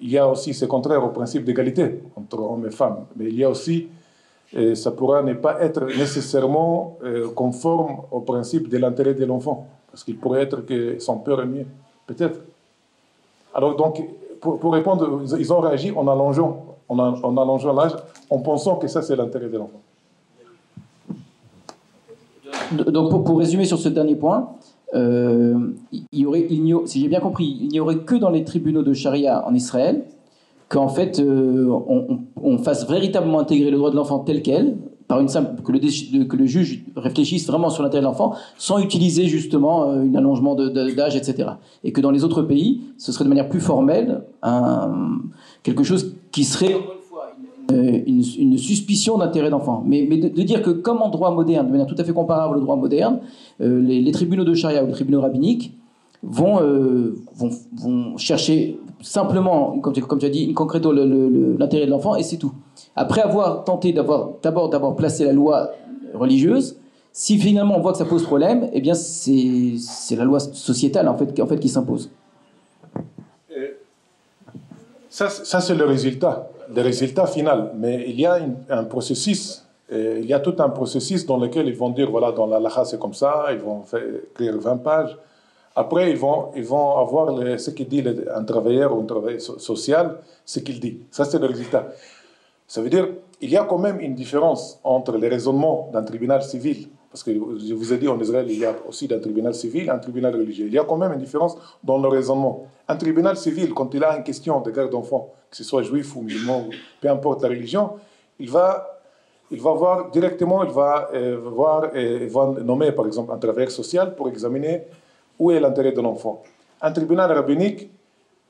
il y a aussi, c'est contraire au principe d'égalité entre hommes et femmes, mais il y a aussi, et ça pourra ne pas être nécessairement euh, conforme au principe de l'intérêt de l'enfant, parce qu'il pourrait être que son père est mieux, peut-être. Alors donc, pour, pour, répondre, ils ont réagi en allongeant, en, en allongeant l'âge, en pensant que ça c'est l'intérêt de l'enfant donc pour, résumer sur ce dernier point, euh, il y aurait, si j'ai bien compris, il n'y aurait que dans les tribunaux de charia en Israël qu'en fait euh, on, fasse véritablement intégrer le droit de l'enfant tel quel, par une simple, que, le, que le juge réfléchisse vraiment sur l'intérêt de l'enfant, sans utiliser justement euh, un allongement d'âge, etc. Et que dans les autres pays, ce serait de manière plus formelle quelque chose qui serait euh, une, suspicion d'intérêt d'enfant. Mais, de, dire que comme en droit moderne, de manière tout à fait comparable au droit moderne, euh, les, tribunaux de charia ou les tribunaux rabbiniques vont, euh, vont, vont, chercher simplement, comme, tu as dit, in concreto l'intérêt de l'enfant et c'est tout. Après avoir tenté d'avoir d'abord d'avoir placé la loi religieuse, si finalement on voit que ça pose problème, eh bien c'est la loi sociétale en fait qui s'impose. Ça, ça c'est le résultat le résultat final. Mais il y a un processus, il y a tout un processus dans lequel ils vont dire, voilà, dans la lacha c'est comme ça, ils vont faire, écrire 20 pages. Après, ils vont, ils vont avoir ce qu'il dit un travailleur ou un travailleur social, ce qu'il dit. Ça, c'est le résultat. Ça veut dire il y a quand même une différence entre les raisonnements d'un tribunal civil, parce que je vous ai dit en Israël, il y a aussi un tribunal civil, un tribunal religieux. Il y a quand même une différence dans le raisonnement. Un tribunal civil, quand il a une question de garde d'enfants, que ce soit juif ou musulman, peu importe la religion, il va, il va voir directement, il va, euh, voir, et va nommer par exemple un travailleur social pour examiner où est l'intérêt de l'enfant. Un tribunal rabbinique,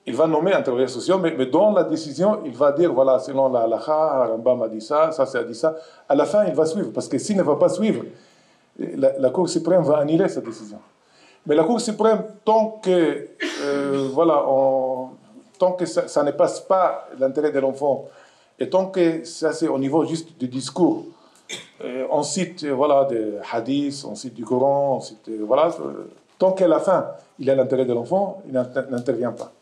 il va nommer un travailleur social, mais, dans la décision, il va dire, voilà, selon la halakha, Rambam a dit ça, ça, ça a dit ça. À la fin, il va suivre, parce que s'il ne va pas suivre, la, Cour suprême va annuler cette décision. Mais la Cour suprême, tant que, euh, voilà, on, tant que ça, ne passe pas l'intérêt de l'enfant, et tant que ça c'est au niveau juste du discours, euh, on cite voilà, des hadiths, on cite du Coran, on cite, voilà, euh, tant qu'à la fin, il a l'intérêt de l'enfant, il n'intervient pas.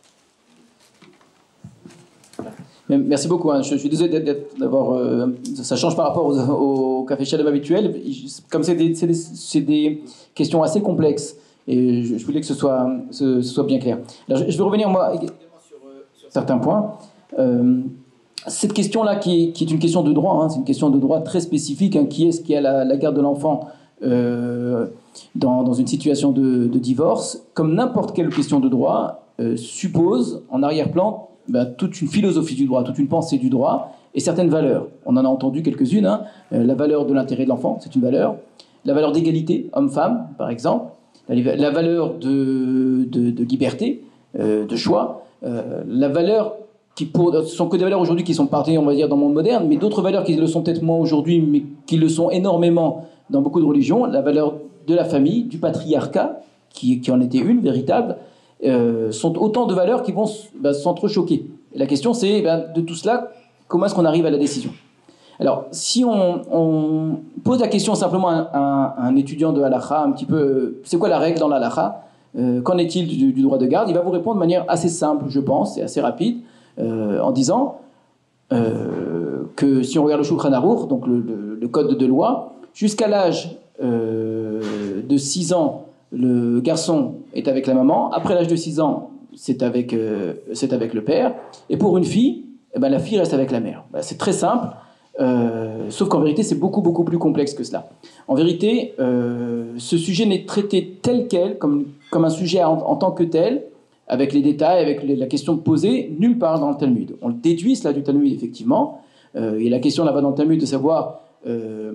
Merci beaucoup. Hein. Je, suis désolé d'avoir. Euh, ça change par rapport au, café Shalom habituel. Comme c'est des, questions assez complexes, et je, voulais que ce soit, bien clair. Alors, je, vais revenir, moi, certains points. Euh, cette question-là, qui, est une question de droit, hein, c'est une question de droit très spécifique. Hein, qui est-ce qui a la, garde de l'enfant euh, dans, une situation de, divorce Comme n'importe quelle question de droit, euh, suppose en arrière-plan ben, toute une philosophie du droit, toute une pensée du droit et certaines valeurs. On en a entendu quelques-unes. Hein. La valeur de l'intérêt de l'enfant, c'est une valeur. La valeur d'égalité, homme-femme, par exemple. La, valeur de, liberté, de choix. Euh, la valeur qui sont que des valeurs aujourd'hui qui sont parties, on va dire, dans le monde moderne, mais d'autres valeurs qui le sont peut-être moins aujourd'hui, mais qui le sont énormément dans beaucoup de religions. La valeur de la famille, du patriarcat, qui, en était une véritable, euh, sont autant de valeurs qui vont bah, s'entrechoquer. la question, c'est bah, de tout cela, comment est-ce qu'on arrive à la décision? Alors, si on, pose la question simplement à un, étudiant de halakha, un petit peu, c'est quoi la règle dans l'halakha euh, Qu'en est-il du, droit de garde? Il va vous répondre de manière assez simple, je pense, et assez rapide, euh, en disant euh, que si on regarde le Shulchan donc le, code de loi, jusqu'à l'âge de 6 ans, le garçon est avec la maman. Après l'âge de 6 ans, c'est avec, avec le père. Et pour une fille, eh ben, la fille reste avec la mère. Ben, c'est très simple, euh, sauf qu'en vérité, c'est beaucoup, beaucoup plus complexe que cela. En vérité, euh, ce sujet n'est traité tel quel, comme, comme un sujet en, tant que tel, avec les détails, avec la question posée, nulle part dans le Talmud. On le déduit, cela, du Talmud, effectivement. Euh, et la question là-bas dans le Talmud de savoir euh,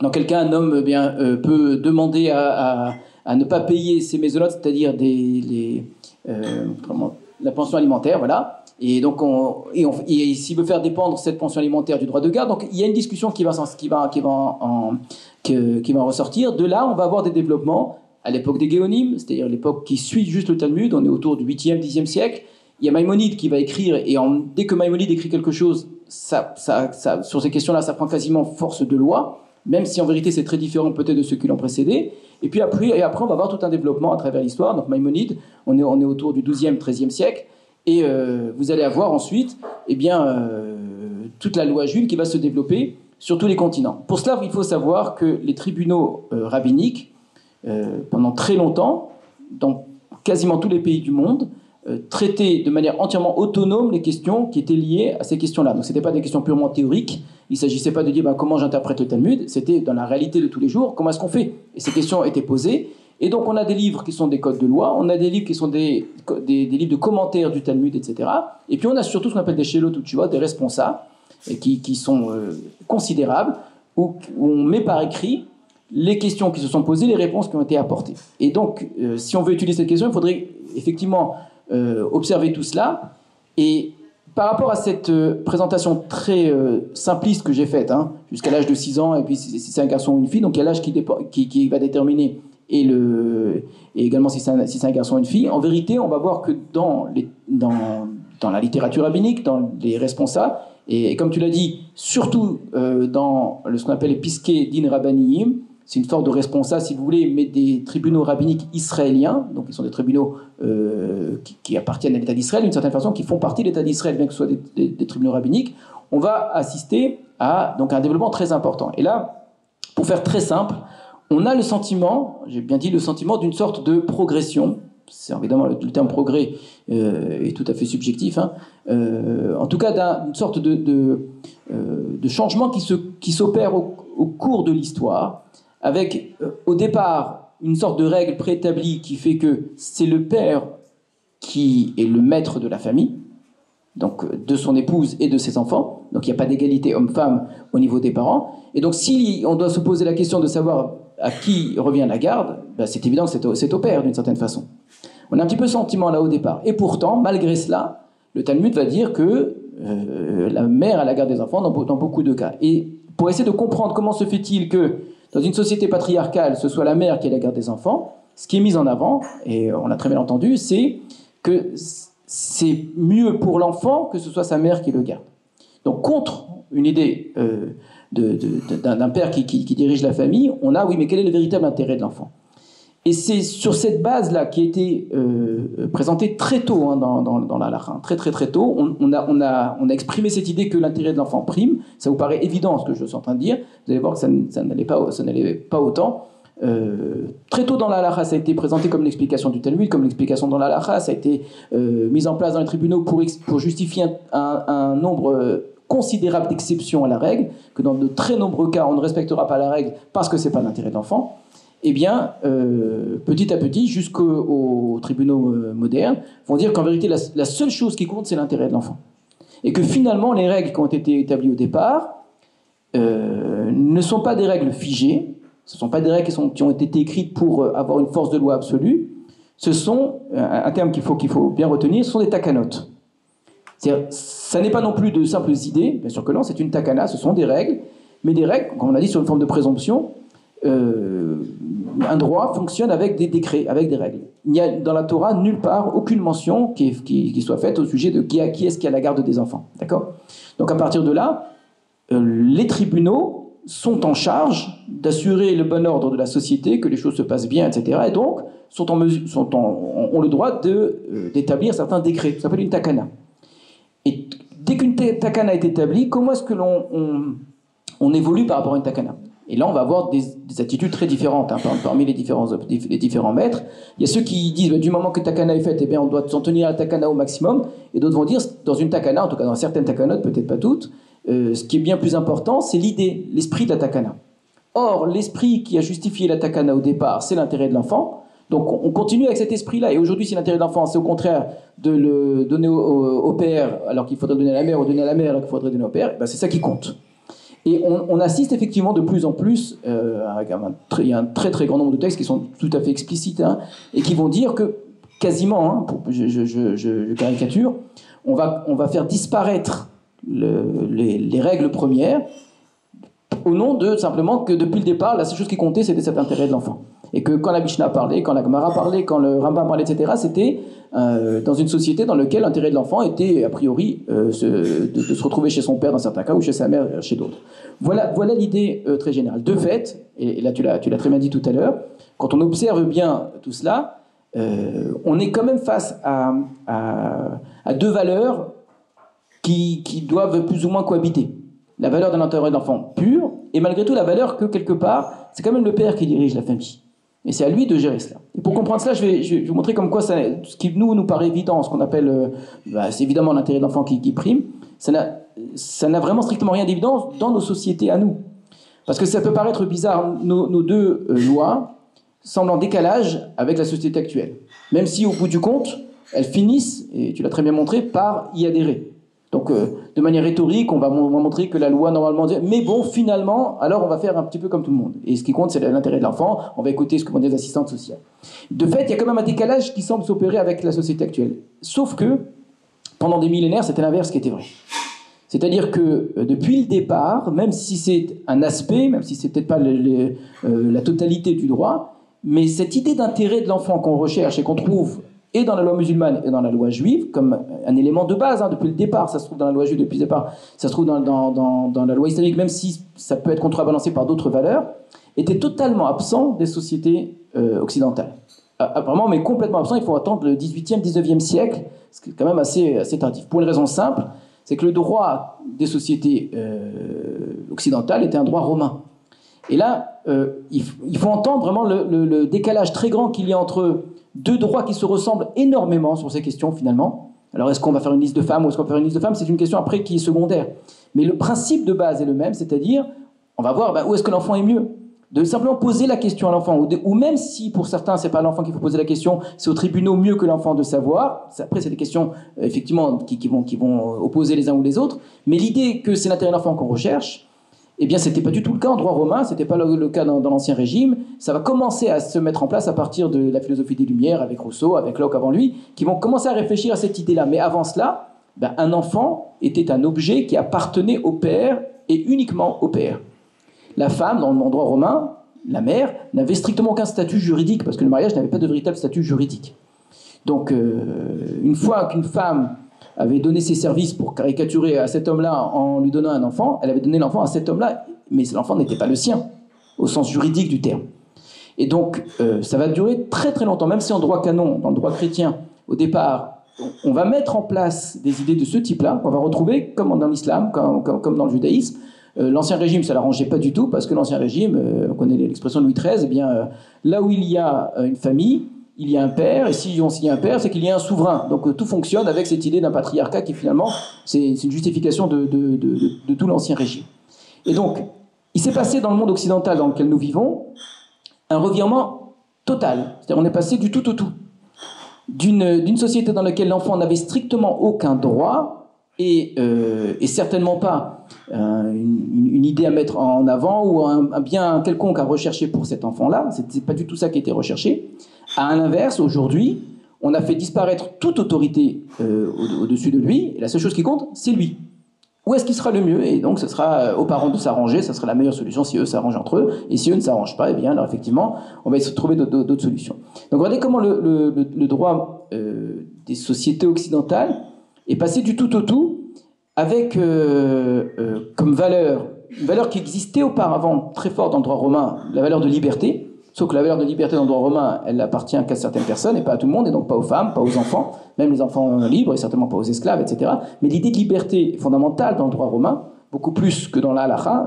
dans quel cas un homme eh bien, peut demander à, à ne pas payer ses mésolotes, c'est-à-dire les, la pension alimentaire, voilà. Et donc, on, s'il veut faire dépendre cette pension alimentaire du droit de garde, donc il y a une discussion qui va, qui va, qui va, qui, va ressortir. De là, on va avoir des développements à l'époque des Géonimes, c'est-à-dire l'époque qui suit juste le Talmud, on est autour du 8e, 10e siècle. Il y a Maïmonide qui va écrire, et dès que Maïmonide écrit quelque chose, sur ces questions-là, ça prend quasiment force de loi, même si en vérité c'est très différent peut-être de ceux qui l'ont précédé. Et puis après, on va voir tout un développement à travers l'histoire. Donc Maïmonide, on est, on est autour du 12e, 13e siècle. Et euh, vous allez avoir ensuite eh bien, euh, toute la loi Jules qui va se développer sur tous les continents. Pour cela, il faut savoir que les tribunaux euh, rabbiniques, pendant très longtemps, dans quasiment tous les pays du monde, traitaient de manière entièrement autonome les questions qui étaient liées à ces questions-là. Donc ce n'étaient pas des questions purement théoriques. Il ne s'agissait pas de dire bah, comment j'interprète le Talmud. C'était dans la réalité de tous les jours, comment est-ce qu'on fait? Et ces questions étaient posées. Et donc on a des livres qui sont des codes de loi, on a des livres qui sont des, des, livres de commentaires du Talmud, etc. Et puis on a surtout ce qu'on appelle des shelot tu vois, des responsables, et qui, qui sont euh, considérables, où, on met par écrit les questions qui se sont posées, les réponses qui ont été apportées. Et donc, euh, si on veut utiliser cette question, il faudrait effectivement euh, observer tout cela. Et par rapport à cette euh, présentation très euh, simpliste que j'ai faite, hein, jusqu'à l'âge de 6 ans, et puis si c'est un garçon ou une fille, donc il y a l'âge qui, qui, qui, va déterminer, et, le, et également si c'est un, garçon ou une fille, en vérité, on va voir que dans, dans, la littérature rabbinique, dans les responsables, et, comme tu l'as dit, surtout euh, dans ce qu'on appelle les pisquets din rabbaniyim, c'est une sorte de responsable, si vous voulez, mais des tribunaux rabbiniques israéliens, donc ils sont des tribunaux euh, qui, appartiennent à l'État d'Israël, d'une certaine façon, qui font partie de l'État d'Israël, bien que ce soit des, tribunaux rabbiniques, on va assister à donc, un développement très important. Et là, pour faire très simple, on a le sentiment, j'ai bien dit le sentiment d'une sorte de progression c'est évidemment le, terme progrès euh, est tout à fait subjectif, hein. euh, en tout cas d'une sorte de, de, changement qui, se, qui s'opère au, au, cours de l'histoire, avec au départ une sorte de règle préétablie qui fait que c'est le père qui est le maître de la famille, donc de son épouse et de ses enfants. Donc il n'y a pas d'égalité homme-femme au niveau des parents. Et donc si on doit se poser la question de savoir à qui revient la garde, ben, c'est évident que c'est au, père d'une certaine façon. On a un petit peu ce sentiment là au départ. Et pourtant, malgré cela, le Talmud va dire que euh, la mère a la garde des enfants dans, beaucoup de cas. Et pour essayer de comprendre comment se fait-il que dans une société patriarcale, ce soit la mère qui ait la garde des enfants, ce qui est mis en avant, et on l'a très bien entendu, c'est que c'est mieux pour l'enfant que ce soit sa mère qui le garde. Donc contre une idée euh, d'un père qui, dirige la famille, on a, oui, mais quel est le véritable intérêt de l'enfant? Et c'est sur cette base-là qui a été euh, présentée très tôt hein, dans, la Lara, très très très tôt, on, a, on, a, on a exprimé cette idée que l'intérêt de l'enfant prime. Ça vous paraît évident ce que je suis en train de dire. Vous allez voir que ça, ça n'allait pas, pas autant. Euh, très tôt dans la lacha, ça a été présenté comme l'explication du Talmud, comme l'explication dans la lacha, ça a été euh, mis en place dans les tribunaux pour, pour justifier un, nombre considérable d'exceptions à la règle, que dans de très nombreux cas, on ne respectera pas la règle parce que c'est pas l'intérêt de l'enfant. Eh bien, petit à petit, jusqu'aux tribunaux modernes, vont dire qu'en vérité, la, seule chose qui compte, c'est l'intérêt de l'enfant. Et que finalement, les règles qui ont été établies au départ ne sont pas des règles figées, ce ne sont pas des règles qui, ont été écrites pour euh, avoir une force de loi absolue. Ce sont, euh, un terme qu'il faut, qu'il faut bien retenir, ce sont des takanotes. Ça n'est pas non plus de simples idées, bien sûr que non, c'est une takana, ce sont des règles, mais des règles, comme on a dit, sur une forme de présomption. Euh, un droit fonctionne avec des décrets, avec des règles. Il n'y a dans la Torah nulle part aucune mention qui, soit faite au sujet de qui, est-ce qui a la garde des enfants. D'accord? Donc à partir de là, les tribunaux sont en charge d'assurer le bon ordre de la société, que les choses se passent bien, etc. Et donc, sont en mesure, ont le droit euh, d'établir certains décrets. Ça s'appelle une takana. Dès qu'une takana est établie, comment est-ce que l'on on, évolue par rapport à une takana? Et là, on va avoir des, attitudes très différentes hein, parmi les différents, les différents maîtres. Il y a ceux qui disent, bah, du moment que takana est faite, eh bien, on doit s'en tenir à la takana au maximum. Et d'autres vont dire, dans une takana, en tout cas dans certaines takanotes, peut-être pas toutes, euh, ce qui est bien plus important, c'est l'idée, l'esprit de la takana. Or, l'esprit qui a justifié la takana au départ, c'est l'intérêt de l'enfant. Donc, on continue avec cet esprit-là. Et aujourd'hui, si l'intérêt de l'enfant, c'est au contraire de le donner au, père alors qu'il faudrait donner à la mère, ou donner à la mère alors qu'il faudrait donner au père, ben c'est ça qui compte. Et on, assiste effectivement de plus en plus, euh, il y a un très très grand nombre de textes qui sont tout à fait explicites, hein, et qui vont dire que quasiment, hein, je, je, caricature, on va, on va faire disparaître les, règles premières, au nom de simplement que depuis le départ, la seule chose qui comptait, c'était cet intérêt de l'enfant. Et que quand la Mishnah parlait, quand la Gemara parlait, quand le Rambam parlait, etc., c'était euh, dans une société dans laquelle l'intérêt de l'enfant était, a priori, euh, de, se retrouver chez son père dans certains cas ou chez sa mère chez d'autres. Voilà, voilà l'idée euh, très générale. De fait, et, là tu l'as, très bien dit tout à l'heure, quand on observe bien tout cela, on est quand même face à, à deux valeurs qui, doivent plus ou moins cohabiter. La valeur d'un intérêt d'enfant pur, et malgré tout la valeur que quelque part, c'est quand même le père qui dirige la famille. Et c'est à lui de gérer cela. Et pour comprendre cela, je vais, vous montrer comme quoi ce qui nous, nous paraît évident, ce qu'on appelle, euh, bah, c'est évidemment l'intérêt de l'enfant qui, prime, ça n'a vraiment strictement rien d'évident dans nos sociétés à nous. Parce que ça peut paraître bizarre, nos, deux euh, lois semblent en décalage avec la société actuelle. Même si au bout du compte, elles finissent, et tu l'as très bien montré, par y adhérer. Donc, euh, de manière rhétorique, on va, montrer que la loi normalement dit, mais bon, finalement, alors on va faire un petit peu comme tout le monde. Et ce qui compte, c'est l'intérêt de l'enfant. On va écouter ce que vont dire les assistantes sociales. De fait, il y a quand même un décalage qui semble s'opérer avec la société actuelle. Sauf que, pendant des millénaires, c'était l'inverse qui était vrai. C'est-à-dire que euh, depuis le départ, même si c'est un aspect, même si c'est peut-être pas euh, la totalité du droit, mais cette idée d'intérêt de l'enfant qu'on recherche et qu'on trouve et dans la loi musulmane et dans la loi juive, comme un élément de base, hein, depuis le départ, ça se trouve dans la loi juive depuis le départ, ça se trouve dans, la loi islamique, même si ça peut être contrebalancé par d'autres valeurs, était totalement absent des sociétés euh, occidentales. Apparemment, mais complètement absent, il faut attendre le 18e, 19e siècle, ce qui est quand même assez, assez tardif. Pour une raison simple, c'est que le droit des sociétés euh, occidentales était un droit romain. Et là, euh, il, faut entendre vraiment le décalage très grand qu'il y a entre deux droits qui se ressemblent énormément sur ces questions finalement. Alors est-ce qu'on va faire une liste de femmes ou est-ce qu'on va faire une liste de femmes? C'est une question après qui est secondaire. Mais le principe de base est le même, c'est-à-dire, on va voir bah, où est-ce que l'enfant est mieux? De simplement poser la question à l'enfant, ou, même si pour certains c'est pas l'enfant qu'il faut poser la question, c'est au tribunal mieux que l'enfant de savoir. Après c'est des questions euh, effectivement qui, vont, qui vont opposer les uns ou les autres, mais l'idée que c'est l'intérêt de l'enfant qu'on recherche, eh bien c'était pas du tout le cas en droit romain, c'était pas le, cas dans, l'ancien régime. Ça va commencer à se mettre en place à partir de la philosophie des Lumières, avec Rousseau, avec Locke avant lui, qui vont commencer à réfléchir à cette idée-là. Mais avant cela, ben, un enfant était un objet qui appartenait au père et uniquement au père. La femme, dans le droit romain, la mère, n'avait strictement aucun statut juridique, parce que le mariage n'avait pas de véritable statut juridique. Donc, euh, une fois qu'une femme avait donné ses services pour caricaturer à cet homme-là en lui donnant un enfant, elle avait donné l'enfant à cet homme-là, mais l'enfant n'était pas le sien, au sens juridique du terme. Et donc, euh, ça va durer très très longtemps, même si en droit canon, dans le droit chrétien, au départ, on va mettre en place des idées de ce type-là, qu'on va retrouver comme dans l'islam, comme dans le judaïsme, euh, l'ancien régime, ça l'arrangeait pas du tout, parce que l'ancien régime, euh, on connaît l'expression de Louis XIII, eh bien, là où il y a une famille, il y a un père, et si on y a un père, c'est qu'il y a un souverain. Donc tout fonctionne avec cette idée d'un patriarcat qui finalement, c'est une justification de, de tout l'ancien régime. Et donc, il s'est passé dans le monde occidental dans lequel nous vivons un revirement total. C'est-à-dire on est passé du tout au tout. D'une société dans laquelle l'enfant n'avait strictement aucun droit et, euh, et certainement pas euh, une, idée à mettre en avant ou un, bien quelconque à rechercher pour cet enfant-là. C'est pas du tout ça qui été recherché. À l'inverse, aujourd'hui, on a fait disparaître toute autorité euh, au-dessus de lui. Et la seule chose qui compte, c'est lui. Où est-ce qu'il sera le mieux? Et donc, ce sera euh, aux parents de s'arranger. Ça sera la meilleure solution si eux s'arrangent entre eux. Et si eux ne s'arrangent pas, eh bien, alors effectivement, on va essayer de trouver d'autres solutions. Donc, regardez comment le, droit euh, des sociétés occidentales est passé du tout au tout avec comme valeur, une valeur qui existait auparavant très fort dans le droit romain, la valeur de liberté. Sauf que la valeur de liberté dans le droit romain, elle appartient qu'à certaines personnes et pas à tout le monde, et donc pas aux femmes, pas aux enfants, même les enfants libres et certainement pas aux esclaves, etc. Mais l'idée de liberté est fondamentale dans le droit romain, beaucoup plus que dans la.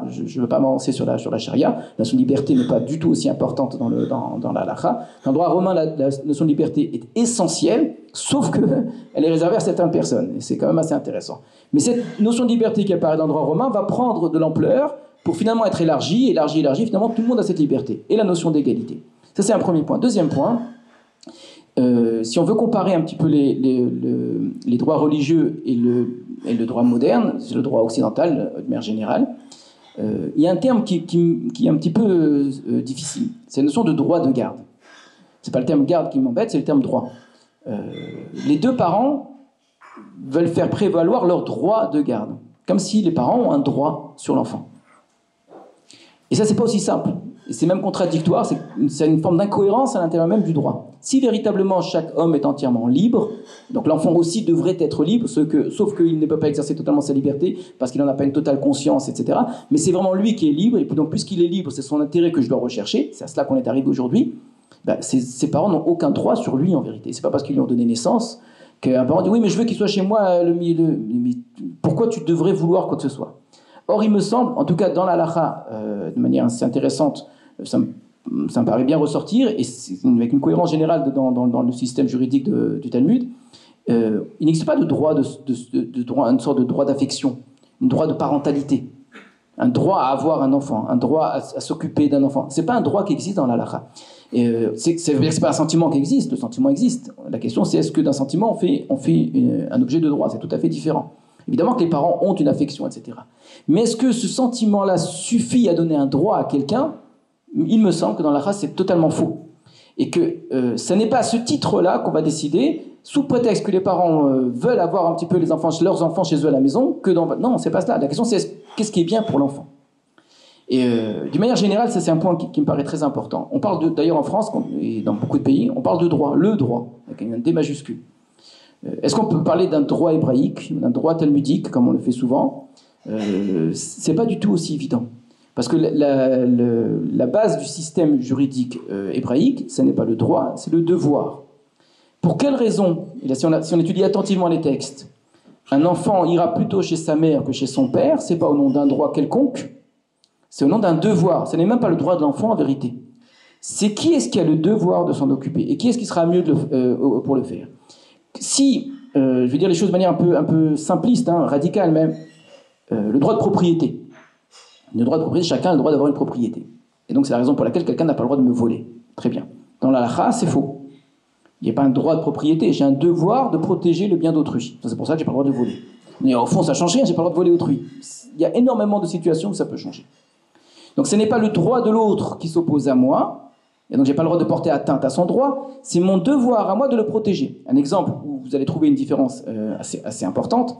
Je ne veux pas m'avancer sur la, sur la charia. La notion de liberté n'est pas du tout aussi importante dans, le, dans, dans la. Dans le droit romain, la, notion de liberté est essentielle, sauf qu'elle [LAUGHS] est réservée à certaines personnes. Et c'est quand même assez intéressant. Mais cette notion de liberté qui apparaît dans le droit romain va prendre de l'ampleur pour finalement être élargie, élargie, élargie. Finalement, tout le monde a cette liberté. Et la notion d'égalité. Ça, c'est un premier point. Deuxième point, euh, si on veut comparer un petit peu les, droits religieux et le, droit moderne, c'est le droit occidental de manière générale, euh, il y a un terme qui, est un petit peu euh, difficile. C'est la notion de droit de garde. C'est pas le terme garde qui m'embête, c'est le terme droit. Les deux parents veulent faire prévaloir leur droit de garde, comme si les parents ont un droit sur l'enfant. Et ça, c'est pas aussi simple. C'est même contradictoire, c'est une forme d'incohérence à l'intérieur même du droit. Si véritablement chaque homme est entièrement libre, donc l'enfant aussi devrait être libre, sauf qu'il ne peut pas exercer totalement sa liberté parce qu'il n'en a pas une totale conscience, etc. Mais c'est vraiment lui qui est libre, et donc puisqu'il est libre, c'est son intérêt que je dois rechercher, c'est à cela qu'on est arrivé aujourd'hui, ben, ses, parents n'ont aucun droit sur lui en vérité. C'est pas parce qu'ils lui ont donné naissance qu'un parent dit oui mais je veux qu'il soit chez moi, le, le, pourquoi tu devrais vouloir quoi que ce soit? Or il me semble, en tout cas dans la euh, de manière assez intéressante, ça me, paraît bien ressortir, et avec une cohérence générale dans, le système juridique du Talmud, euh, il n'existe pas de droit, de, une sorte de droit d'affection, un droit de parentalité, un droit à avoir un enfant, un droit à, s'occuper d'un enfant. C'est pas un droit qui existe dans la Et euh, c'est pas un sentiment qui existe, le sentiment existe. La question c'est est-ce que d'un sentiment on fait, on fait un objet de droit? C'est tout à fait différent. Évidemment que les parents ont une affection, etc. Mais est-ce que ce sentiment-là suffit à donner un droit à quelqu'un? Il me semble que dans la race, c'est totalement faux. Et que euh, ce n'est pas à ce titre-là qu'on va décider, sous prétexte que les parents euh, veulent avoir un petit peu les enfants, leurs enfants chez eux à la maison, que dans... Non, c'est pas cela. La question, c'est qu'est-ce qui est bien pour l'enfant? Et euh, d'une manière générale, ça c'est un point qui, me paraît très important. On parle d'ailleurs en France, et dans beaucoup de pays, on parle de droit, le droit, avec un D majuscule. Est-ce qu'on peut parler d'un droit hébraïque, d'un droit talmudique, comme on le fait souvent? C'est pas du tout aussi évident. Parce que la, base du système juridique euh, hébraïque, ce n'est pas le droit, c'est le devoir. Pour quelle raison? Si, on étudie attentivement les textes, un enfant ira plutôt chez sa mère que chez son père, c'est pas au nom d'un droit quelconque, c'est au nom d'un devoir. Ce n'est même pas le droit de l'enfant en vérité. c'est qui est-ce qui a le devoir de s'en occuper? Et qui est-ce qui sera mieux euh, pour le faire? Si, euh, je vais dire les choses de manière un peu, un peu simpliste, hein, radicale même, euh, le droit de propriété. Le droit de propriété, chacun a le droit d'avoir une propriété. Et donc c'est la raison pour laquelle quelqu'un n'a pas le droit de me voler. Très bien. Dans la lacha, c'est faux. Il n'y a pas un droit de propriété, j'ai un devoir de protéger le bien d'autrui. C'est pour ça que j'ai pas le droit de voler. Mais au fond, ça change rien, j'ai pas le droit de voler autrui. Il y a énormément de situations où ça peut changer. Donc ce n'est pas le droit de l'autre qui s'oppose à moi, et donc j'ai pas le droit de porter atteinte à son droit, c'est mon devoir à moi de le protéger. Un exemple où vous allez trouver une différence euh, assez, importante,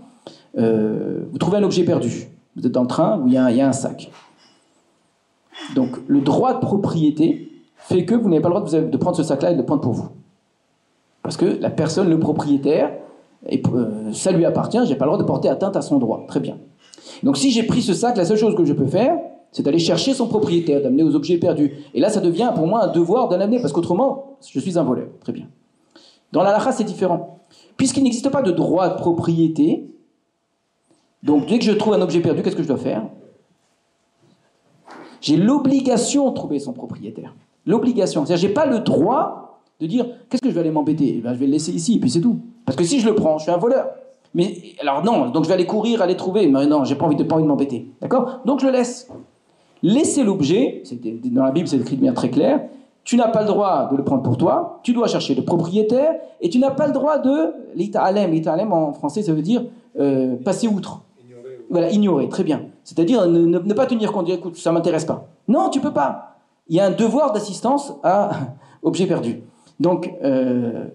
euh, vous trouvez un objet perdu, vous êtes dans le train il y, a, un sac. Donc le droit de propriété fait que vous n'avez pas le droit de, prendre ce sac-là et de le prendre pour vous. Parce que la personne, le propriétaire, euh, ça lui appartient, j'ai pas le droit de porter atteinte à son droit. Très bien. Donc si j'ai pris ce sac, la seule chose que je peux faire, c'est d'aller chercher son propriétaire, d'amener aux objets perdus. Et là, ça devient pour moi un devoir de l'amener, parce qu'autrement, je suis un voleur. Très bien. Dans la lacha, c'est différent. Puisqu'il n'existe pas de droit de propriété, donc dès que je trouve un objet perdu, qu'est-ce que je dois faire? J'ai l'obligation de trouver son propriétaire. L'obligation. C'est-à-dire, j'ai pas le droit de dire qu'est-ce que je vais aller m'embêter? Eh ben, Je vais le laisser ici, et puis c'est tout. Parce que si je le prends, je suis un voleur. Mais alors non, donc je vais aller courir, aller trouver. Mais non, j'ai pas de pas envie de m'embêter. D'accord? Donc je le laisse. Laisser l'objet, dans la Bible c'est écrit de manière très claire, tu n'as pas le droit de le prendre pour toi, tu dois chercher le propriétaire, et tu n'as pas le droit de l'ita'alem. L'ita'alem en français ça veut dire euh, passer outre. Ignorer. Voilà, ignorer, très bien. C'est-à-dire ne, pas tenir compte, dire écoute, ça m'intéresse pas. Non, tu peux pas. Il y a un devoir d'assistance à [LAUGHS] objet perdu. Donc, euh,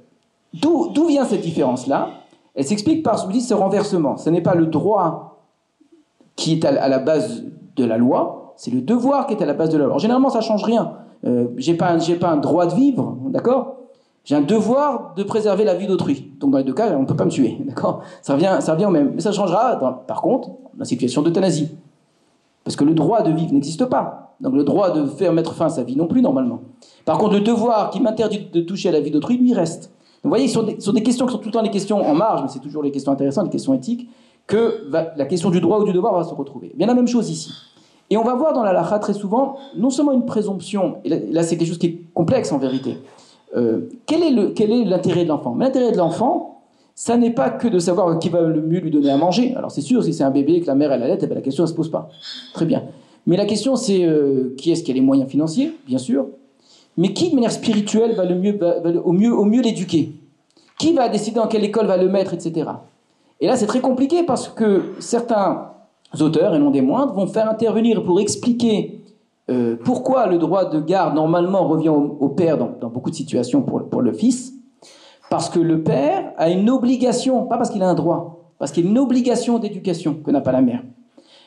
d'où vient cette différence-là? Elle s'explique par ce renversement. Ce n'est pas le droit qui est à la base de la loi, c'est le devoir qui est à la base de loi. généralement, ça change rien. Euh, j'ai pas, j'ai pas un droit de vivre, d'accord? J'ai un devoir de préserver la vie d'autrui. Donc dans les deux cas, on ne peut pas me tuer, [LAUGHS] d'accord? Ça revient, ça revient au même. Mais ça changera, par contre, la situation d'euthanasie. Parce que le droit de vivre n'existe pas. Donc le droit de faire mettre fin à sa vie non plus, normalement. Par contre, le devoir qui m'interdit de toucher à la vie d'autrui, lui, reste. vous voyez, sur des, sur des questions qui sont tout le temps des questions en marge, mais c'est toujours les questions intéressantes, les questions éthiques, que la question du droit ou du devoir va se retrouver. Bien la même chose ici. Et on va voir dans la lacha très souvent, non seulement une présomption, et là, c'est quelque chose qui est complexe en vérité, euh, quel est l'intérêt de l'enfant? L'intérêt de l'enfant, ça n'est pas que de savoir qui va le mieux lui donner à manger. Alors c'est sûr, si c'est un bébé que la mère elle allait, eh ben, la question ne se pose pas. Très bien. Mais la question c'est euh, qui est-ce qui a les moyens financiers, bien sûr, mais qui de manière spirituelle va, le mieux, au mieux, au mieux l'éduquer? Qui va décider dans quelle école va le mettre, etc. Et là c'est très compliqué parce que certains auteurs, et non des moindres, vont faire intervenir pour expliquer euh, pourquoi le droit de garde normalement revient au, père dans, beaucoup de situations pour, pour, le fils. Parce que le père a une obligation, pas parce qu'il a un droit, parce qu'il a une obligation d'éducation que n'a pas la mère.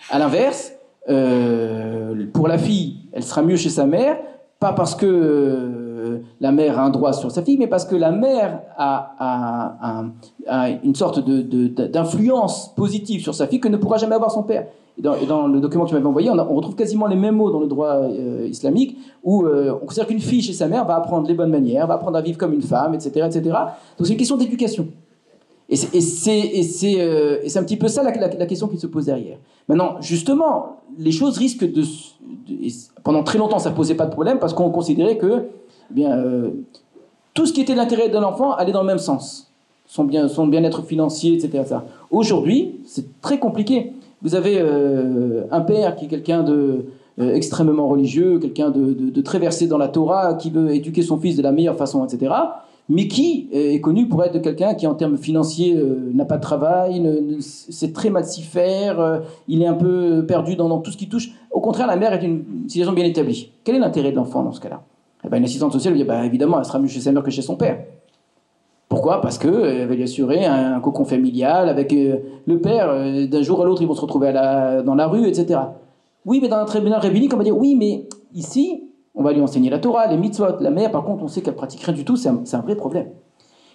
À l'inverse, euh, pour la fille, elle sera mieux chez sa mère, pas parce que euh, la mère a un droit sur sa fille, mais parce que la mère a, une sorte d'influence positive sur sa fille que ne pourra jamais avoir son père. Et dans, le document que tu m'avais envoyé, on, retrouve quasiment les mêmes mots dans le droit euh, islamique, où euh, on considère qu'une fille chez sa mère va apprendre les bonnes manières, va apprendre à vivre comme une femme, etc. etc. Donc c'est une question d'éducation. Et c'est un petit peu ça la, question qui se pose derrière. Maintenant, justement, les choses risquent de... pendant très longtemps, ça ne posait pas de problème parce qu'on considérait que euh, tout ce qui était l'intérêt de l'enfant allait dans le même sens. Son bien-être financier, etc. Aujourd'hui, c'est très compliqué. Vous avez euh, un père qui est quelqu'un de euh, extrêmement religieux, quelqu'un de, très versé dans la Torah, qui veut éduquer son fils de la meilleure façon, etc mais qui est connu pour être quelqu'un qui, en termes financiers, euh, n'a pas de travail, ne, sait très mal s'y faire, euh, il est un peu perdu dans, tout ce qui touche. Au contraire, la mère est une situation bien établie. Quel est l'intérêt de l'enfant dans ce cas-là? Eh ben, Une assistante sociale lui dit bah, évidemment, elle sera mieux chez sa mère que chez son père. Pourquoi? Parce qu'elle euh, va lui assurer un, cocon familial avec le père. D'un jour à l'autre, ils vont se retrouver dans la rue, etc. Oui, mais dans un tribunal rabbinique, on va dire oui, mais ici, on va lui enseigner la Torah, les mitzvot. La mère, par contre, on sait qu'elle pratique rien du tout, c'est un, vrai problème.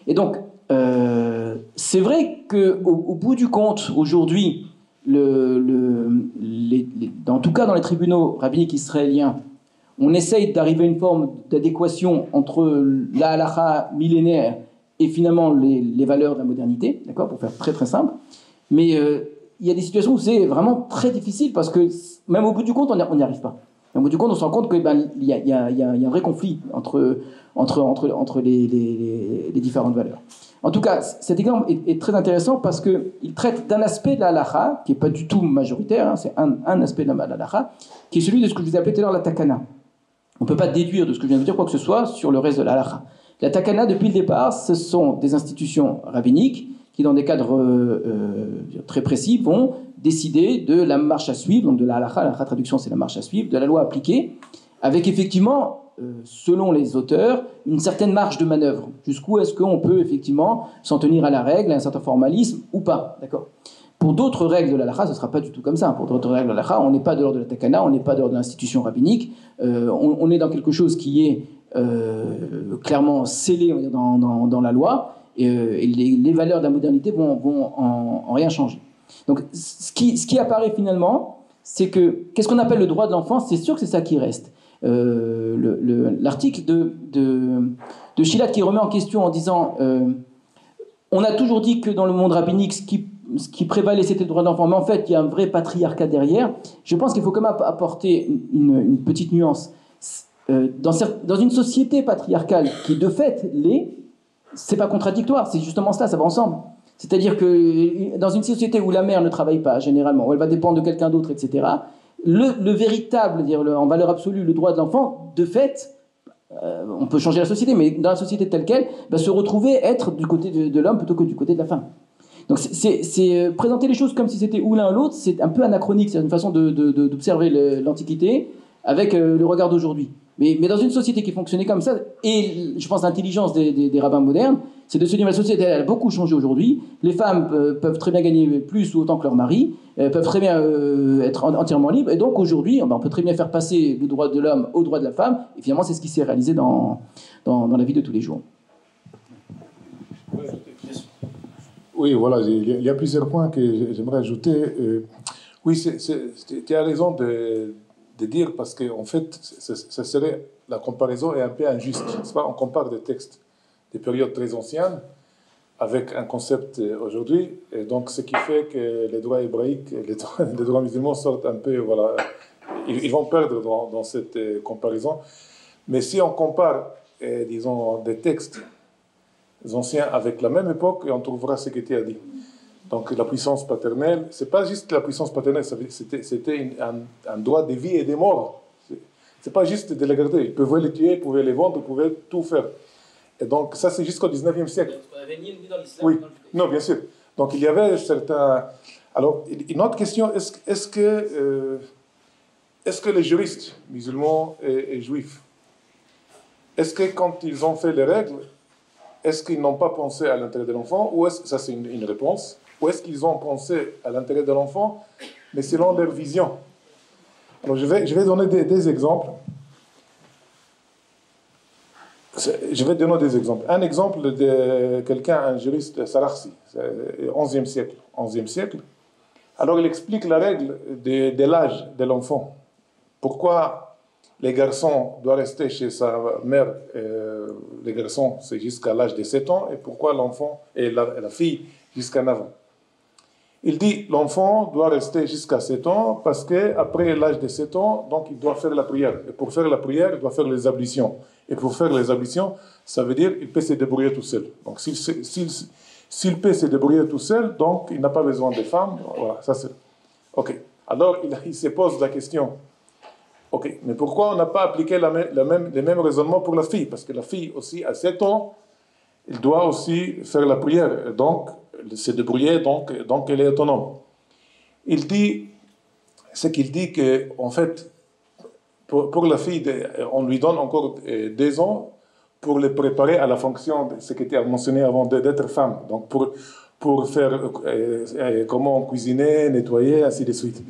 Et donc, euh, c'est vrai qu'au au bout du compte, aujourd'hui, le, en tout cas dans les tribunaux rabbiniques israéliens, on essaye d'arriver à une forme d'adéquation entre la halakha millénaire et finalement les, valeurs de la modernité, d'accord, pour faire très très simple. Mais euh, il y a des situations où c'est vraiment très difficile parce que même au bout du compte, on n'y arrive pas. Et au bout du compte, on se rend compte qu'il ben, y, a, un vrai conflit entre, entre, entre, entre les, différentes valeurs. En tout cas, cet exemple est, très intéressant parce qu'il traite d'un aspect de la halacha, qui n'est pas du tout majoritaire, hein, c'est un, aspect de la halacha, qui est celui de ce que je vous ai appelé tout à l'heure la takana. On ne peut pas déduire de ce que je viens de dire quoi que ce soit sur le reste de la halacha. La takana, depuis le départ, ce sont des institutions rabbiniques qui, dans des cadres euh, euh, très précis, vont décider de la marche à suivre, donc de la halacha, la traduction c'est la marche à suivre, de la loi appliquée, avec effectivement, euh, selon les auteurs, une certaine marge de manœuvre. Jusqu'où est-ce qu'on peut effectivement s'en tenir à la règle, à un certain formalisme ou pas, d'accord? Pour d'autres règles de la ce ne sera pas du tout comme ça. Pour d'autres règles de la on n'est pas de l'ordre de la takana, on n'est pas de l'ordre de l'institution rabbinique, euh, on, est dans quelque chose qui est euh, clairement scellé dans, la loi, et, euh, les, valeurs de la modernité vont, en, en, rien changer. Donc ce qui, apparaît finalement, c'est que qu'est-ce qu'on appelle le droit de l'enfant? C'est sûr que c'est ça qui reste. L'article de, de, Chilat qui remet en question en disant on a toujours dit que dans le monde rabbinique, ce qui, ce qui prévalait, c'était le droit de l'enfant, mais en fait, il y a un vrai patriarcat derrière. Je pense qu'il faut quand même apporter une, petite nuance. Euh, dans, une société patriarcale qui de fait l'est, c'est pas contradictoire, c'est justement cela, ça va ensemble. C'est-à-dire que dans une société où la mère ne travaille pas généralement, où elle va dépendre de quelqu'un d'autre, etc., le, le véritable, en valeur absolue, le droit de l'enfant, de fait, euh, on peut changer la société, mais dans la société telle qu'elle, va se retrouver être du côté de l'homme plutôt que du côté de la femme. Donc c'est euh, présenter les choses comme si c'était ou l'un ou l'autre, c'est un peu anachronique, c'est une façon d'observer l'Antiquité avec euh, le regard d'aujourd'hui. Mais, dans une société qui fonctionnait comme ça, et je pense l'intelligence des, rabbins modernes, c'est de se dire la société a beaucoup changé aujourd'hui. Les femmes euh, peuvent très bien gagner plus ou autant que leur mari, euh, peuvent très bien être entièrement libres. Et donc aujourd'hui, on peut très bien faire passer le droit de l'homme au droit de la femme. Et finalement, c'est ce qui s'est réalisé dans, la vie de tous les jours. Oui, voilà, il y a plusieurs points que j'aimerais ajouter. oui, tu as raison de dire parce qu'en en fait, ça serait, la comparaison est un peu injuste. On compare des textes des périodes très anciennes avec un concept aujourd'hui, et donc ce qui fait que les droits hébraïques [LAUGHS] les droits, musulmans sortent un peu, voilà, ils, vont perdre dans, cette euh, comparaison. Mais si on compare, disons, des textes anciens avec la même époque, on trouvera ce qui était dit. Donc la puissance paternelle, c'est pas juste la puissance paternelle, c'était un, droit de vie et de mort. C'est pas juste de les garder. Ils pouvaient les tuer, ils pouvaient les vendre, ils pouvaient tout faire. Et donc ça, c'est jusqu'au 19e siècle. Oui, non, bien sûr. Donc il y avait certains... Alors, une autre question, est-ce euh, que les juristes musulmans et, et juifs, est-ce que quand ils ont fait les règles, est-ce qu'ils n'ont pas pensé à l'intérêt de l'enfant Ou est-ce ça c'est une, réponse ou est-ce qu'ils ont pensé à l'intérêt de l'enfant, mais selon leur vision Alors je vais, je vais donner des, exemples. Je vais donner des exemples. Un exemple de quelqu'un, un juriste Sararsi, 11e siècle. 11e siècle. Alors il explique la règle de l'âge de l'enfant. Pourquoi les garçons doivent rester chez sa mère, euh, les garçons c'est jusqu'à l'âge de 7 ans, et pourquoi l'enfant et la, fille jusqu'à 9 ans? Il dit l'enfant doit rester jusqu'à 7 ans parce qu'après l'âge de 7 ans, donc il doit faire la prière. Et pour faire la prière, il doit faire les ablutions. Et pour faire les ablutions, ça veut dire qu'il peut se débrouiller tout seul. Donc s'il peut se débrouiller tout seul, donc il n'a pas besoin de femmes. Voilà, ça c'est. Ok. Alors il, se pose la question. Ok, mais pourquoi on n'a pas appliqué la, la même, les mêmes raisonnements pour la fille? Parce que la fille aussi, à 7 ans, elle doit aussi faire la prière. Donc, se débrouiller, donc, donc elle est autonome. Il dit, ce qu'il dit que, en fait, pour, la fille, on lui donne encore deux ans pour le préparer à la fonction ce qui était mentionné avant d'être femme. Donc, pour, pour faire euh, euh, comment cuisiner, nettoyer, ainsi de suite.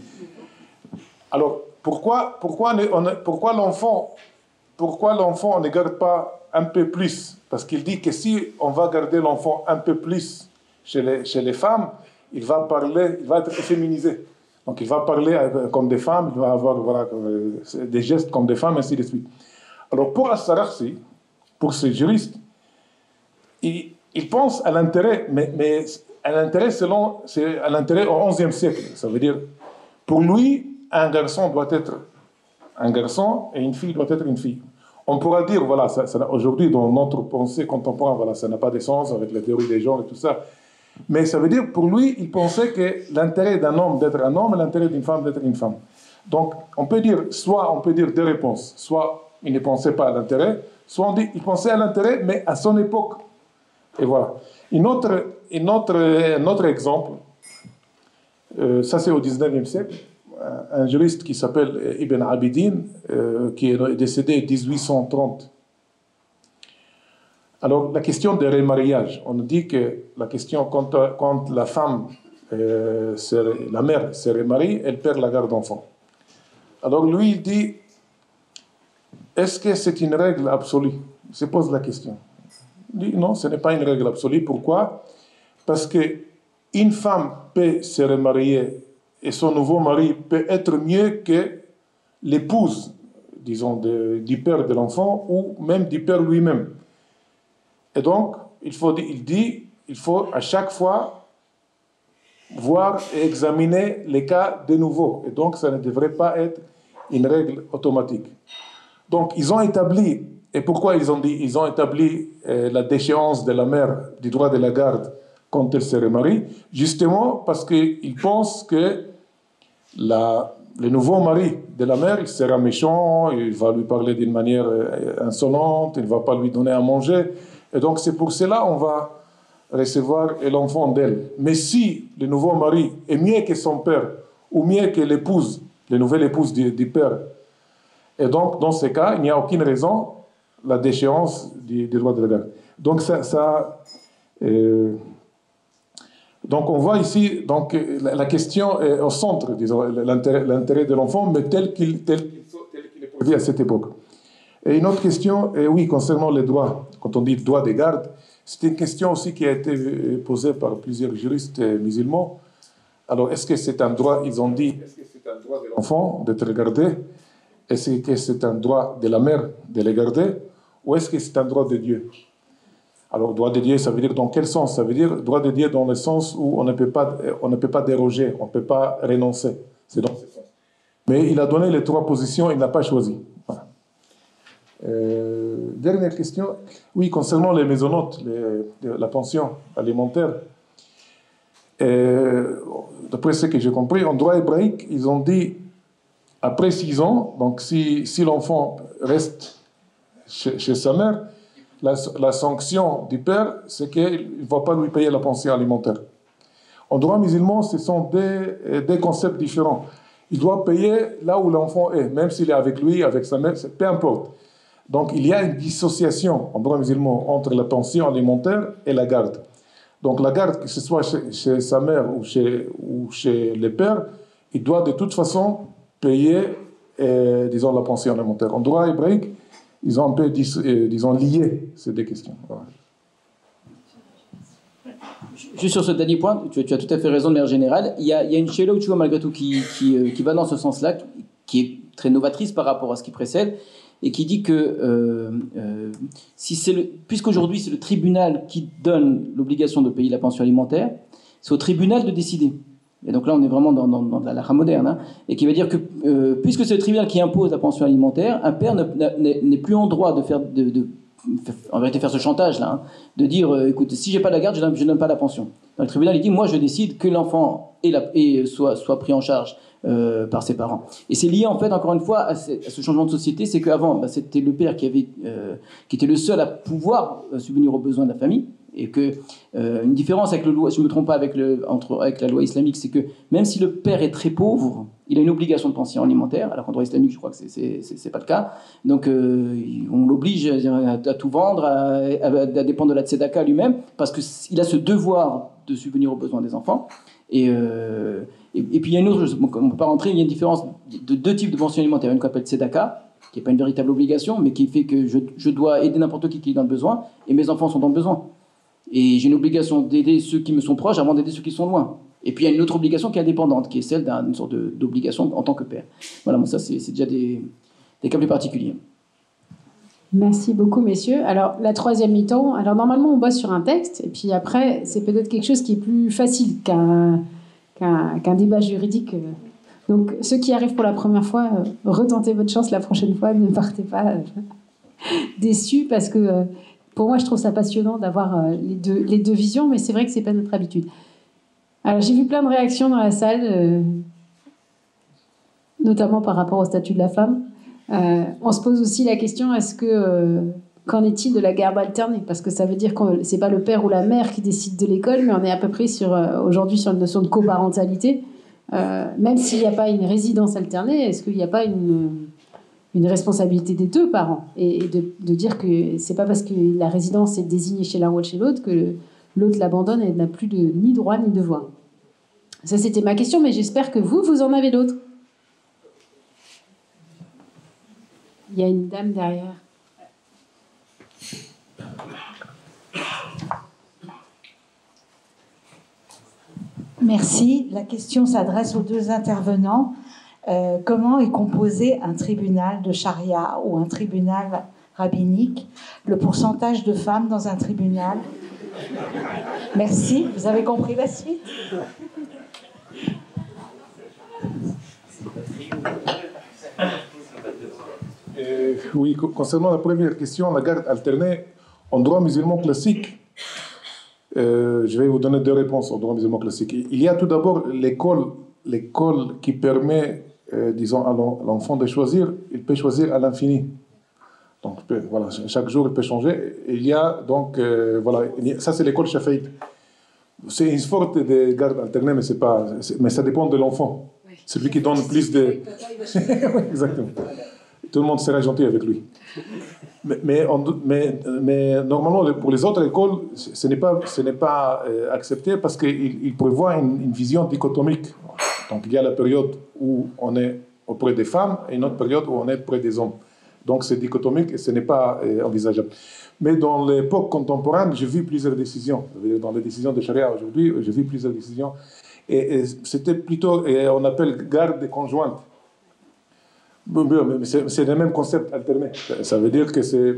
Alors, pourquoi, pourquoi, on, pourquoi l'enfant pourquoi l'enfant ne garde pas un peu plus? Parce qu'il dit que si on va garder l'enfant un peu plus chez les, chez les femmes, il va parler, il va être féminisé. Donc il va parler comme des femmes, il va avoir voilà, des gestes comme des femmes, ainsi de suite. Alors pour Assararsi, pour ce juriste, il, il pense à l'intérêt, mais, mais à l'intérêt selon, à l'intérêt au XIe siècle. Ça veut dire, pour lui, un garçon doit être un garçon et une fille doit être une fille. On pourra dire, voilà, aujourd'hui, dans notre pensée contemporaine, voilà, ça n'a pas de sens avec la théorie des genres et tout ça. Mais ça veut dire, pour lui, il pensait que l'intérêt d'un homme d'être un homme et l'intérêt d'une femme d'être une femme. Donc, on peut dire, soit on peut dire deux réponses. Soit il ne pensait pas à l'intérêt, soit on dit, il pensait à l'intérêt, mais à son époque. Et voilà. Un autre exemple, euh, ça c'est au 19e siècle, un juriste qui s'appelle Ibn Abidin, euh, qui est décédé en 1830. Alors, la question du remariage, on dit que la question quand, quand la femme, euh, la mère se remarie, elle perd la garde d'enfant. Alors, lui, il dit est-ce que c'est une règle absolue? Il se pose la question. Il dit non, ce n'est pas une règle absolue. Pourquoi? Parce que une femme peut se remarier et son nouveau mari peut être mieux que l'épouse, disons, du père de l'enfant ou même du père lui-même. Et donc, il, faut, il dit, il faut à chaque fois voir et examiner les cas de nouveau. Et donc, ça ne devrait pas être une règle automatique. Donc, ils ont établi, et pourquoi ils ont dit, ils ont établi euh, la déchéance de la mère du droit de la garde quand elle se remarie, justement parce qu'ils pensent que la, le nouveau mari de la mère, sera méchant, il va lui parler d'une manière euh, insolente, il ne va pas lui donner à manger. Et donc c'est pour cela on va recevoir l'enfant d'elle. Mais si le nouveau mari est mieux que son père, ou mieux que l'épouse, la nouvelle épouse du, père, et donc dans ce cas, il n'y a aucune raison la déchéance du, droit de la garde. Donc ça, ça euh, donc on voit ici donc, la question est au centre, l'intérêt de l'enfant, mais tel qu'il est prévu à cette époque. Et une autre question, oui, concernant les droits, quand on dit droit de garde, c'est une question aussi qui a été posée par plusieurs juristes musulmans. Alors, est-ce que c'est un droit, ils ont dit, est-ce que c'est un droit de l'enfant d'être gardé? Est-ce que c'est un droit de la mère de les garder? Ou est-ce que c'est un droit de Dieu? Alors, droit de Dieu, ça veut dire dans quel sens? Ça veut dire droit de Dieu dans le sens où on ne peut pas, on ne peut pas déroger, on ne peut pas renoncer. C'est dans. Mais il a donné les trois positions, il n'a pas choisi. Euh, dernière question. Oui, concernant les maisonnotes, la pension alimentaire. Euh, d'après ce que j'ai compris, en droit hébraïque, ils ont dit après six ans, donc si, si l'enfant reste chez sa mère, la, sanction du père, c'est qu'il ne va pas lui payer la pension alimentaire. En droit musulman, ce sont des, des concepts différents. Il doit payer là où l'enfant est, même s'il est avec lui, avec sa mère, peu importe. Donc il y a une dissociation en droit musulman entre la pension alimentaire et la garde. Donc la garde, que ce soit chez, sa mère ou chez, les pères, il doit de toute façon payer, euh, disons, la pension alimentaire. En droit hébraïque, ils ont un peu, euh, disons, lié ces deux questions. Juste sur ce dernier point, tu, as tout à fait raison de manière générale. Il y a, une chélo, tu vois, malgré tout, euh, qui va dans ce sens-là, qui est très novatrice par rapport à ce qui précède, et qui dit que euh, euh, puisqu'aujourd'hui c'est le tribunal qui donne l'obligation de payer la pension alimentaire, c'est au tribunal de décider. Et donc là, on est vraiment dans, la lara moderne, hein, et qui veut dire que euh, puisque c'est le tribunal qui impose la pension alimentaire, un père n'est plus en droit de faire, de, de, faire ce chantage-là, hein, de dire, euh, écoute, si j'ai pas la garde, je donne, donne pas la pension. Le tribunal, dit, moi, je décide que l'enfant et, soit, soit pris en charge euh, par ses parents. Et c'est lié en fait encore une fois à ce, changement de société, c'est qu'avant bah, c'était le père qui était le seul à pouvoir subvenir aux besoins de la famille, et que euh, une différence avec le loi, je me trompe pas avec la loi islamique, c'est que même si le père est très pauvre, il a une obligation de pension alimentaire, alors qu'en droit islamique, je crois que c'est pas le cas. Donc euh, on l'oblige à, tout vendre, à, dépendre de la tzedaka lui-même, parce que il a ce devoir de subvenir aux besoins des enfants. Et, euh, puis il y a une autre, on ne peut pas rentrer, il y a une différence de deux types de pension alimentaire. Une qu'on appelle tzedaka, qui n'est pas une véritable obligation, mais qui fait que je, je dois aider n'importe qui qui est dans le besoin, et mes enfants sont dans le besoin. Et j'ai une obligation d'aider ceux qui me sont proches avant d'aider ceux qui sont loin. Et puis il y a une autre obligation qui est indépendante, qui est celle d'une sorte d'obligation en tant que père. Voilà, bon, ça c'est déjà des, cas plus particuliers. Merci beaucoup, messieurs. Alors, la troisième mi-temps, alors normalement on bosse sur un texte, et puis après, c'est peut-être quelque chose qui est plus facile qu'un qu'un débat juridique euh, Donc, ceux qui arrivent pour la première fois, retentez votre chance la prochaine fois, ne partez pas déçus parce que pour moi, je trouve ça passionnant d'avoir les, deux, les deux visions, mais c'est vrai que c'est pas notre habitude. Alors, j'ai vu plein de réactions dans la salle, notamment par rapport au statut de la femme. on se pose aussi la question est-ce que Qu'en est-il de la garde alternée? Parce que ça veut dire que c'est pas le père ou la mère qui décide de l'école, mais on est à peu près sur euh, aujourd'hui sur une notion de coparentalité. Euh, même s'il n'y a pas une résidence alternée, est-ce qu'il n'y a pas une, une responsabilité des deux parents et, de, dire que c'est pas parce que la résidence est désignée chez l'un ou chez l'autre que l'autre l'abandonne et n'a plus de, ni droit ni devoir. Ça c'était ma question, mais j'espère que vous vous en avez d'autres. Il y a une dame derrière. Merci. La question s'adresse aux deux intervenants. Euh, comment est composé un tribunal de charia ou un tribunal rabbinique? Le pourcentage de femmes dans un tribunal? Merci. Vous avez compris la suite? Euh, Oui, concernant la première question, la garde alternée en droit musulman classique, euh, je vais vous donner deux réponses au droit musulman classique. Il y a tout d'abord l'école, l'école qui permet, euh, disons, à l'enfant de choisir. Il peut choisir à l'infini. Donc, voilà, chaque jour, il peut changer. Il y a donc, euh, voilà, ça c'est l'école shafiite. C'est une sorte de garde alternée, mais, pas, mais ça dépend de l'enfant. C'est lui qui donne plus de. [LAUGHS] Exactement. Tout le monde sera gentil avec lui. Mais, mais, mais, normalement, pour les autres écoles, ce n'est pas, ce pas euh, accepté parce qu'il prévoit une, une, vision dichotomique. Donc il y a la période où on est auprès des femmes et une autre période où on est auprès des hommes. Donc c'est dichotomique et ce n'est pas euh, envisageable. Mais dans l'époque contemporaine, j'ai vu plusieurs décisions. Dans les décisions de charia aujourd'hui, j'ai vu plusieurs décisions. Et, c'était plutôt, on appelle garde conjointe. C'est le même concept alterné. Ça veut dire que c'est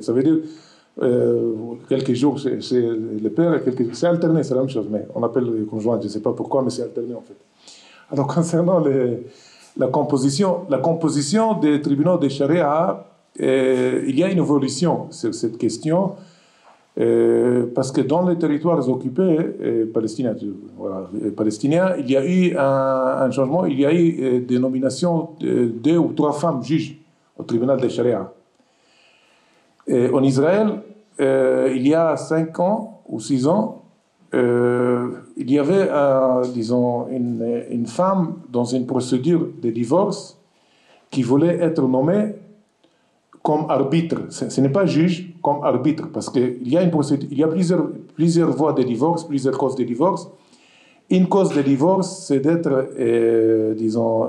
Ça veut dire euh, quelques jours c'est le père, c'est alterné, c'est la même chose. Mais on appelle les conjoints, je ne sais pas pourquoi, mais c'est alterné en fait. Alors [LAUGHS] concernant la composition, la composition des tribunaux de charia, euh, il y a une évolution sur cette question. Euh, parce que dans les territoires occupés palestiniens, voilà, palestiniens, il y a eu un, changement, il y a eu des nominations de deux ou trois femmes juges au tribunal de Sharia. en Israël, il y a cinq ans ou six ans, il y avait, disons, une, femme dans une procédure de divorce qui voulait être nommée comme arbitre. Ce, n'est pas juge, comme arbitre, parce qu'il y a, une procédure, il y a plusieurs, plusieurs voies de divorce, plusieurs causes de divorce. Une cause de divorce, c'est d'être, euh, disons,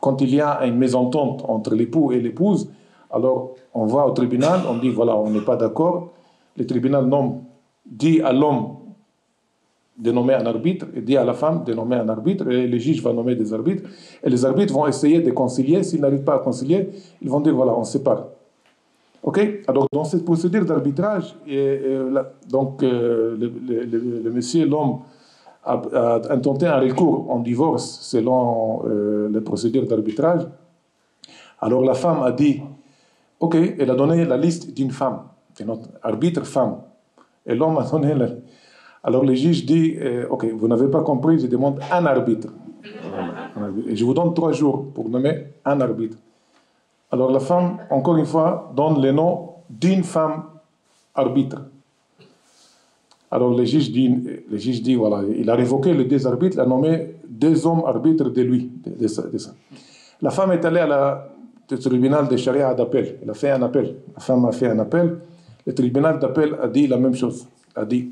quand il y a une mésentente entre l'époux et l'épouse, alors on va au tribunal, on dit voilà, on n'est pas d'accord. Le tribunal nomme, dit à l'homme de nommer un arbitre, et dit à la femme de nommer un arbitre, et le juge va nommer des arbitres, et les arbitres vont essayer de concilier. S'ils n'arrivent pas à concilier, ils vont dire voilà, on sépare. Ok? Alors, dans cette procédure d'arbitrage, donc euh, le, monsieur, l'homme, a, intenté un recours en divorce selon euh, les procédures d'arbitrage. Alors, la femme a dit ok, elle a donné la liste d'une femme, notre arbitre femme. Et l'homme a donné la, alors le juge dit, euh, OK, vous n'avez pas compris, je demande un arbitre. Et je vous donne trois jours pour nommer un arbitre. Alors la femme, encore une fois, donne le nom d'une femme arbitre. Alors le juge dit, le juge dit voilà, il a révoqué les deux arbitres, il a nommé deux hommes arbitres de lui. De, ça, La femme est allée à la, au tribunal de charia d'appel. Elle a fait un appel. La femme a fait un appel. Le tribunal d'appel a dit la même chose. A dit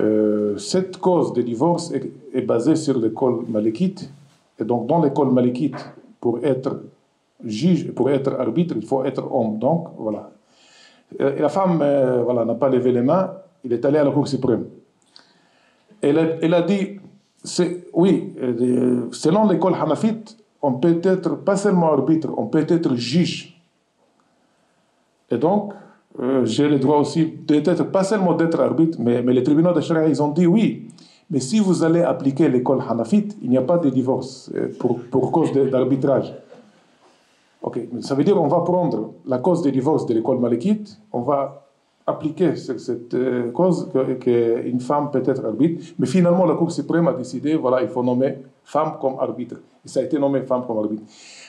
euh, cette cause de divorce est, basée sur l'école malékite. Et donc, dans l'école malékite, pour être juge, pour être arbitre, il faut être homme. Donc, voilà. Et la femme euh, voilà, n'a pas levé les mains, il est allé à la Cour suprême. Elle a, dit oui, euh, selon l'école hanafite, on peut être pas seulement arbitre, on peut être juge. Et donc, euh, j'ai le droit aussi, peut-être pas seulement d'être arbitre, mais, les tribunaux de ils ont dit oui, Mais si vous allez appliquer l'école hanafite, il n'y a pas de divorce euh, pour, pour cause d'arbitrage. Ok, ça veut dire qu'on va prendre la cause des divorces de l'école malékite, on va appliquer cette euh, cause qu'une femme peut être arbitre, mais finalement la Cour suprême a décidé, voilà, il faut nommer femme comme arbitre. Et ça a été nommé femme comme arbitre.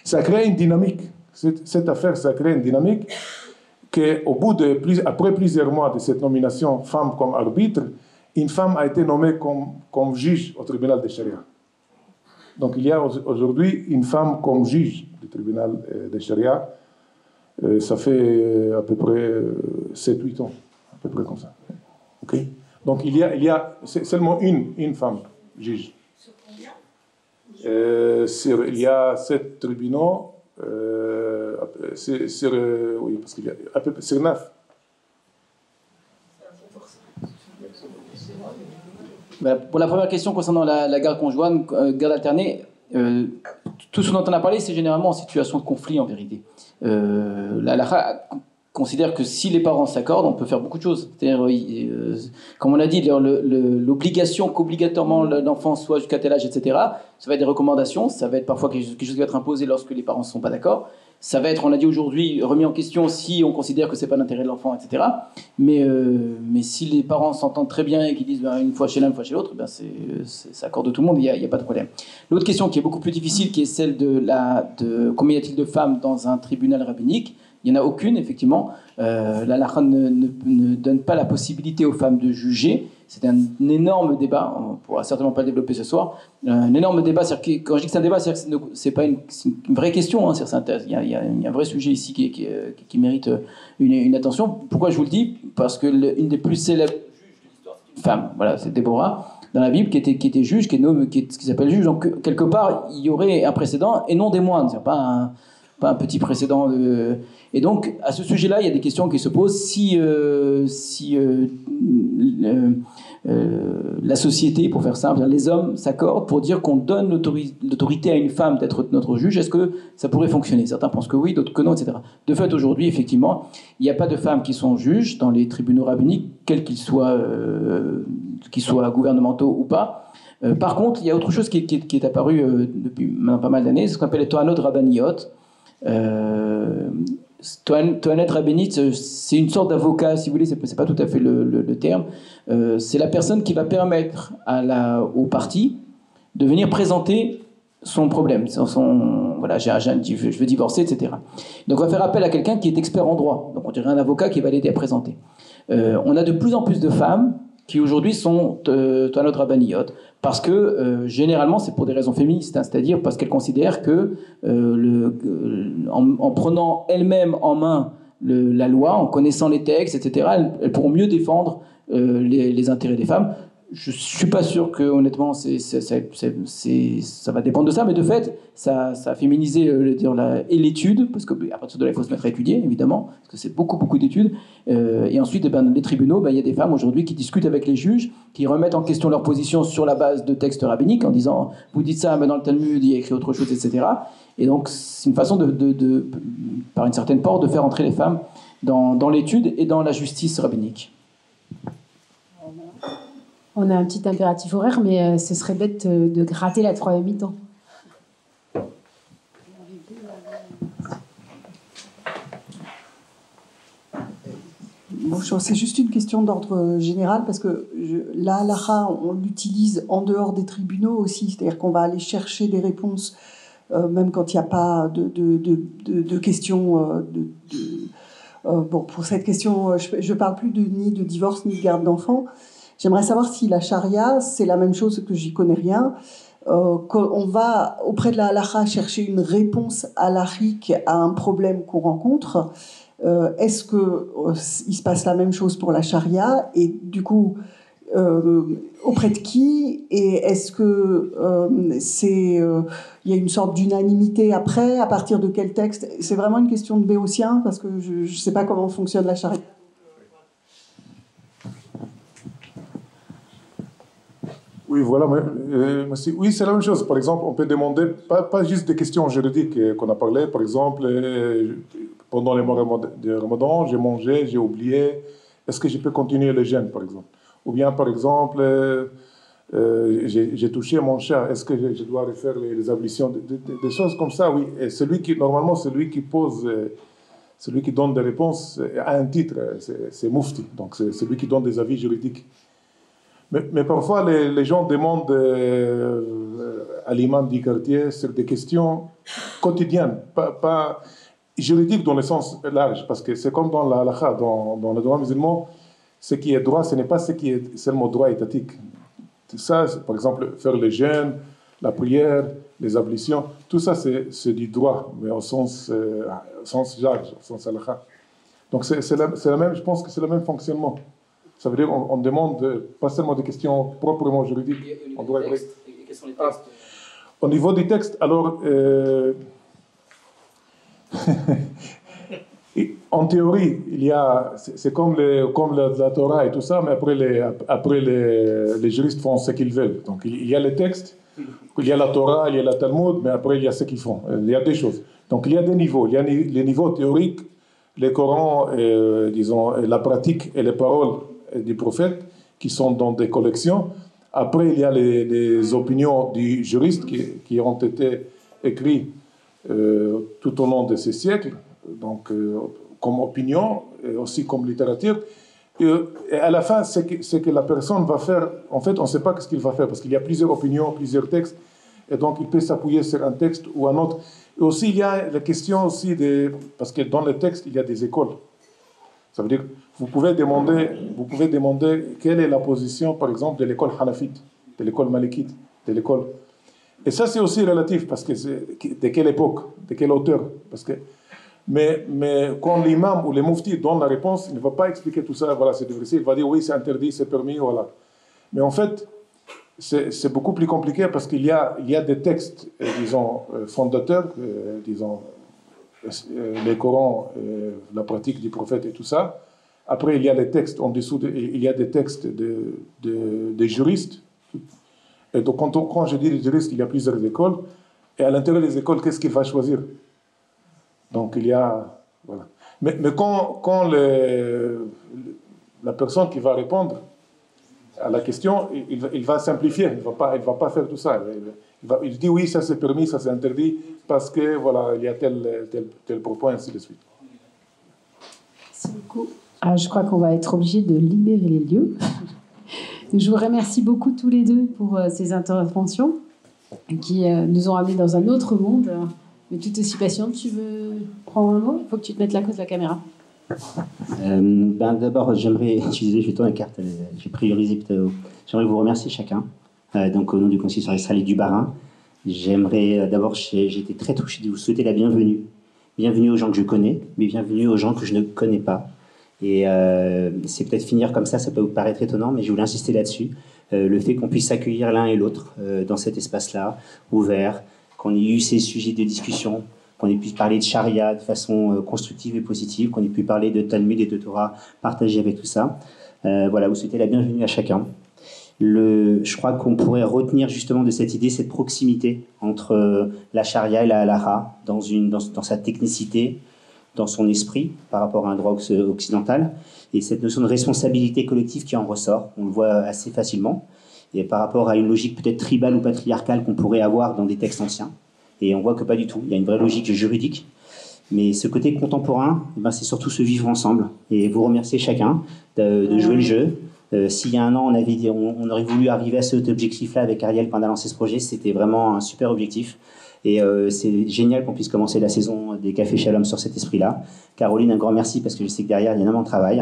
Ça crée une dynamique. Cette, affaire, ça crée une dynamique qu'au bout de plus, après plusieurs mois de cette nomination femme comme arbitre, une femme a été nommée comme, comme juge au tribunal de Sharia. Donc il y a aujourd'hui une femme comme juge du tribunal euh, de Sharia. Euh, ça fait euh, à peu près 7-8 ans, à peu près comme ça. Donc il y a, seulement une, une femme juge. Sur combien sur, Il y a sept tribunaux. sur, oui, parce qu'il y a sur neuf. Bah, pour la première question concernant la, garde conjointe, euh, garde alternée, euh, tout ce dont on a parlé, c'est généralement en situation de conflit en vérité. Euh, la LAHA considère que si les parents s'accordent, on peut faire beaucoup de choses. C'est-à-dire, comme on l'a dit, l'obligation qu'obligatoirement l'enfant soit jusqu'à tel âge, etc., ça va être des recommandations, ça va être parfois quelque chose qui va être imposé lorsque les parents ne sont pas d'accord. Ça va être, on l'a dit aujourd'hui, remis en question si on considère que c'est pas l'intérêt de l'enfant, etc. Mais, euh, mais si les parents s'entendent très bien et qu'ils disent ben, une fois chez l'un, une fois chez l'autre, ben c'est accord de tout le monde, il n'y a, a, pas de problème. L'autre question qui est beaucoup plus difficile, qui est celle de, la, de combien y a-t-il de femmes dans un tribunal rabbinique? Il n'y en a aucune, effectivement. Euh, la Lacha ne, ne, donne pas la possibilité aux femmes de juger. C'est un énorme débat, on ne pourra certainement pas le développer ce soir. Euh, un énorme débat, quand je dis que c'est un débat, c'est pas une, vraie question, hein, y a, il, y a, un vrai sujet ici qui, qui, mérite une, une, attention. Pourquoi je vous le dis? Parce que une des plus célèbres femmes, voilà, c'est Déborah, dans la Bible, qui était, qui était juge, qui est nommé, qui, qui s'appelle juge. Donc, quelque part, il y aurait un précédent et non des moindres. C'est pas un, pas un petit précédent de et donc, à ce sujet-là, il y a des questions qui se posent. Si, euh, si euh, euh, la société, pour faire simple, les hommes s'accordent pour dire qu'on donne l'autorité à une femme d'être notre juge, est-ce que ça pourrait fonctionner? Certains pensent que oui, d'autres que non, etc. De fait, aujourd'hui, effectivement, il n'y a pas de femmes qui sont juges dans les tribunaux rabbiniques, quels qu'ils soient, qu'ils soient gouvernementaux ou pas. par contre, il y a autre chose qui, est, apparu depuis maintenant pas mal d'années, c'est ce qu'on appelle les Tohanot Rabbaniyot. Euh, Toanet Rabbenit, euh, c'est une sorte d'avocat, si vous voulez, c'est pas tout à fait le, terme. Euh, c'est la personne qui va permettre à la, au parti de venir présenter son problème, son, voilà, j'ai un, je veux divorcer, etc. Donc on va faire appel à quelqu'un qui est expert en droit. Donc on dirait un avocat qui va l'aider à présenter. Euh, on a de plus en plus de femmes qui aujourd'hui sont euh, Toanot Rabbaniyot, parce que euh, généralement c'est pour des raisons féministes, hein, c'est-à-dire parce qu'elles considèrent que euh, le, en, prenant elles-mêmes en main la loi, en connaissant les textes, etc., elles, pourront mieux défendre les, intérêts des femmes je suis pas sûr que honnêtement c'est, ça va dépendre de ça, mais de fait ça, ça a féminisé euh, dire, la, et l'étude parce que à partir de là il faut se mettre à étudier évidemment parce que c'est beaucoup beaucoup d'études euh, et ensuite eh ben, les tribunaux ben, il y a des femmes aujourd'hui qui discutent avec les juges qui remettent en question leur position sur la base de textes rabbiniques en disant vous dites ça mais dans le Talmud il y a écrit autre chose etc et donc c'est une façon de, de, de, par une certaine porte de faire entrer les femmes dans, dans l'étude et dans la justice rabbinique. On a un petit impératif horaire, mais euh, ce serait bête euh, de gratter la troisième mi-temps. c'est juste une question d'ordre euh, général parce que la on l'utilise en dehors des tribunaux aussi, c'est-à-dire qu'on va aller chercher des réponses même quand il n'y a pas de, questions. bon, pour cette question, je ne parle plus ni de divorce ni de garde d'enfants. J'aimerais savoir si la charia, c'est la même chose que j'y connais rien. Euh, on va auprès de la halakha chercher une réponse halakhique à un problème qu'on rencontre. Euh, est-ce que euh, il se passe la même chose pour la charia? Et du coup auprès de qui? Et est-ce que c'est il y a une sorte d'unanimité après? À partir de quel texte? C'est vraiment une question de béotien parce que je ne sais pas comment fonctionne la charia. Oui, voilà. Euh, oui, c'est la même chose. Par exemple, on peut demander pas, juste des questions juridiques euh, qu'on a parlé. Par exemple, euh, pendant les mois de Ramadan, j'ai mangé, j'ai oublié. Est-ce que je peux continuer le jeûne, par exemple? Ou bien, par exemple, j'ai touché mon chat, est-ce que je, dois refaire les, ablutions? Des choses comme ça, oui. Et celui qui, normalement, celui qui pose, celui qui donne des réponses a un titre, c'est Mufti, donc c'est celui qui donne des avis juridiques. Mais, parfois, les, gens demandent euh, à l'imam du quartier sur des questions quotidiennes, pas, juridiques dans le sens large, parce que c'est comme dans la dans, dans le droit musulman, ce qui est droit, ce n'est pas ce qui est seulement droit étatique. Ça, par exemple, faire le jeûne, la prière, les ablutions, tout ça, c'est du droit, mais au sens, euh, au sens large, au sens halakha. Donc, c'est la, même, je pense que c'est le même fonctionnement. Ça veut dire qu'on on demande pas seulement des questions proprement juridiques. on doit quels sont les textes Au niveau des textes, alors, euh, [LAUGHS] en théorie, il y a, c'est comme, les, comme la, Torah et tout ça, mais après, les, après les, les juristes font ce qu'ils veulent. Donc il y a les textes, il y a la Torah, il y a la Talmud, mais après il y a ce qu'ils font. Il y a des choses. Donc il y a des niveaux. Il y a les niveaux théoriques, les Corans, euh, disons, la pratique et les paroles du prophète qui sont dans des collections. Après, il y a les, opinions du juriste qui, qui ont été écrites euh, tout au long de ces siècles. Donc, euh, comme opinion et aussi comme littérature. Et, à la fin, ce que, la personne va faire, en fait, on ne sait pas ce qu'il va faire parce qu'il y a plusieurs opinions, plusieurs textes, et donc il peut s'appuyer sur un texte ou un autre. Et aussi, il y a la question aussi de, parce que dans les textes, il y a des écoles. Ça veut dire, vous pouvez demander, vous pouvez demander quelle est la position, par exemple, de l'école hanafite, de l'école malikite, de l'école. Et ça, c'est aussi relatif parce que c'est de quelle époque, de quel auteur, parce que mais, mais quand l'imam ou les muftis donnent la réponse, il ne va pas expliquer tout ça, voilà, c'est difficile, il va dire oui, c'est interdit, c'est permis, voilà. Mais en fait, c'est beaucoup plus compliqué parce qu'il y y a des textes, euh, disons, euh, fondateurs, euh, disons, les Corans, la pratique du prophète et tout ça. Après, il y a les textes en dessous, il y a des textes de, de, des juristes. Et donc, quand, je dis les juristes, il y a plusieurs écoles. Et à l'intérieur des écoles, qu'est-ce qu'il va choisir? Donc il y a. Mais, quand, la personne qui va répondre à la question, il, va simplifier, il ne va, pas, faire tout ça. Il dit oui, ça c'est permis, ça c'est interdit, parce que voilà, il y a tel, tel, tel propos, ainsi de suite. Merci beaucoup. Ah, je crois qu'on va être obligé de libérer les lieux. [LAUGHS] je vous remercie beaucoup tous les deux pour euh, ces interventions qui euh, nous ont amenés dans un autre monde mais tout aussi patiente. Tu veux prendre un mot? Il faut que tu te mettes la cause de la caméra. Euh, ben D'abord, j'aimerais, utiliser, je la carte, j'ai priorisé J'aimerais vous remercier chacun. Euh, donc, au nom du Conseil israélien du Barin, j'aimerais euh, d'abord, été très touché de vous souhaiter la bienvenue. Bienvenue aux gens que je connais, mais bienvenue aux gens que je ne connais pas. Et c'est peut-être finir comme ça, ça peut vous paraître étonnant, mais je voulais insister là-dessus. le fait qu'on puisse s'accueillir l'un et l'autre dans cet espace-là, ouvert, qu'on ait eu ces sujets de discussion, qu'on ait pu parler de charia de façon euh, constructive et positive, qu'on ait pu parler de Talmud et de Torah partagés avec tout ça. Euh, voilà, vous souhaitez la bienvenue à chacun. Le, je crois qu'on pourrait retenir justement de cette idée cette proximité entre euh, la charia et la dans, dans, sa technicité, dans son esprit par rapport à un droit occidental, et cette notion de responsabilité collective qui en ressort. On le voit assez facilement et par rapport à une logique peut-être tribale ou patriarcale qu'on pourrait avoir dans des textes anciens. Et on voit que pas du tout. Il y a une vraie logique juridique. Mais ce côté contemporain, eh ben, c'est surtout se vivre ensemble. Et vous remercier chacun de, jouer le jeu. Euh, S'il y a un an, on, avait on, aurait voulu arriver à cet objectif-là avec Ariel pendant lancer ce projet, c'était vraiment un super objectif. Et euh, c'est génial qu'on puisse commencer la saison des Cafés Shalom sur cet esprit-là. Caroline, un grand merci parce que je sais que derrière, il y a énormément de travail.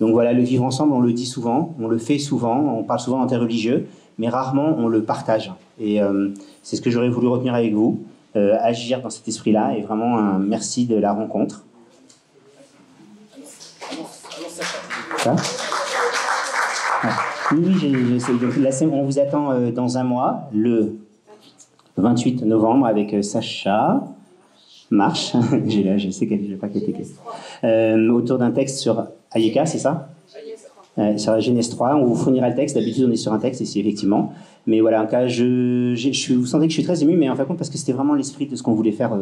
Donc voilà, le vivre ensemble, on le dit souvent, on le fait souvent, on parle souvent interreligieux, mais rarement on le partage. Et euh, c'est ce que j'aurais voulu retenir avec vous, agir dans cet esprit-là. Et vraiment, un merci de la rencontre. Ça? Oui, je. Donc, là, on vous attend dans un mois, le 28 novembre avec euh, Sacha Marche, [LAUGHS] je sais qu'elle n'a pas qu'elle euh, autour d'un texte sur Ayeka, c'est ça? Euh, sur la Genèse 3, on vous fournira le texte. D'habitude, on est sur un texte ici, effectivement. Mais voilà, en cas, je, je, vous sentez que je suis très ému, mais en fin de compte, parce que c'était vraiment l'esprit de ce qu'on voulait faire.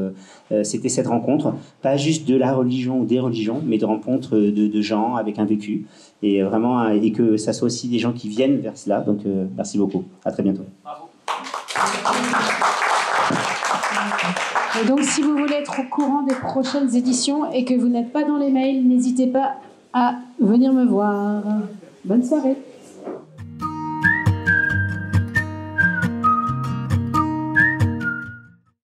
c'était cette rencontre, pas juste de la religion ou des religions, mais de rencontres de gens avec un vécu. Et vraiment et que ça soit aussi des gens qui viennent vers cela. Donc merci beaucoup. À très bientôt. Et donc, si vous voulez être au courant des prochaines éditions et que vous n'êtes pas dans les mails, n'hésitez pas à venir me voir. Bonne soirée.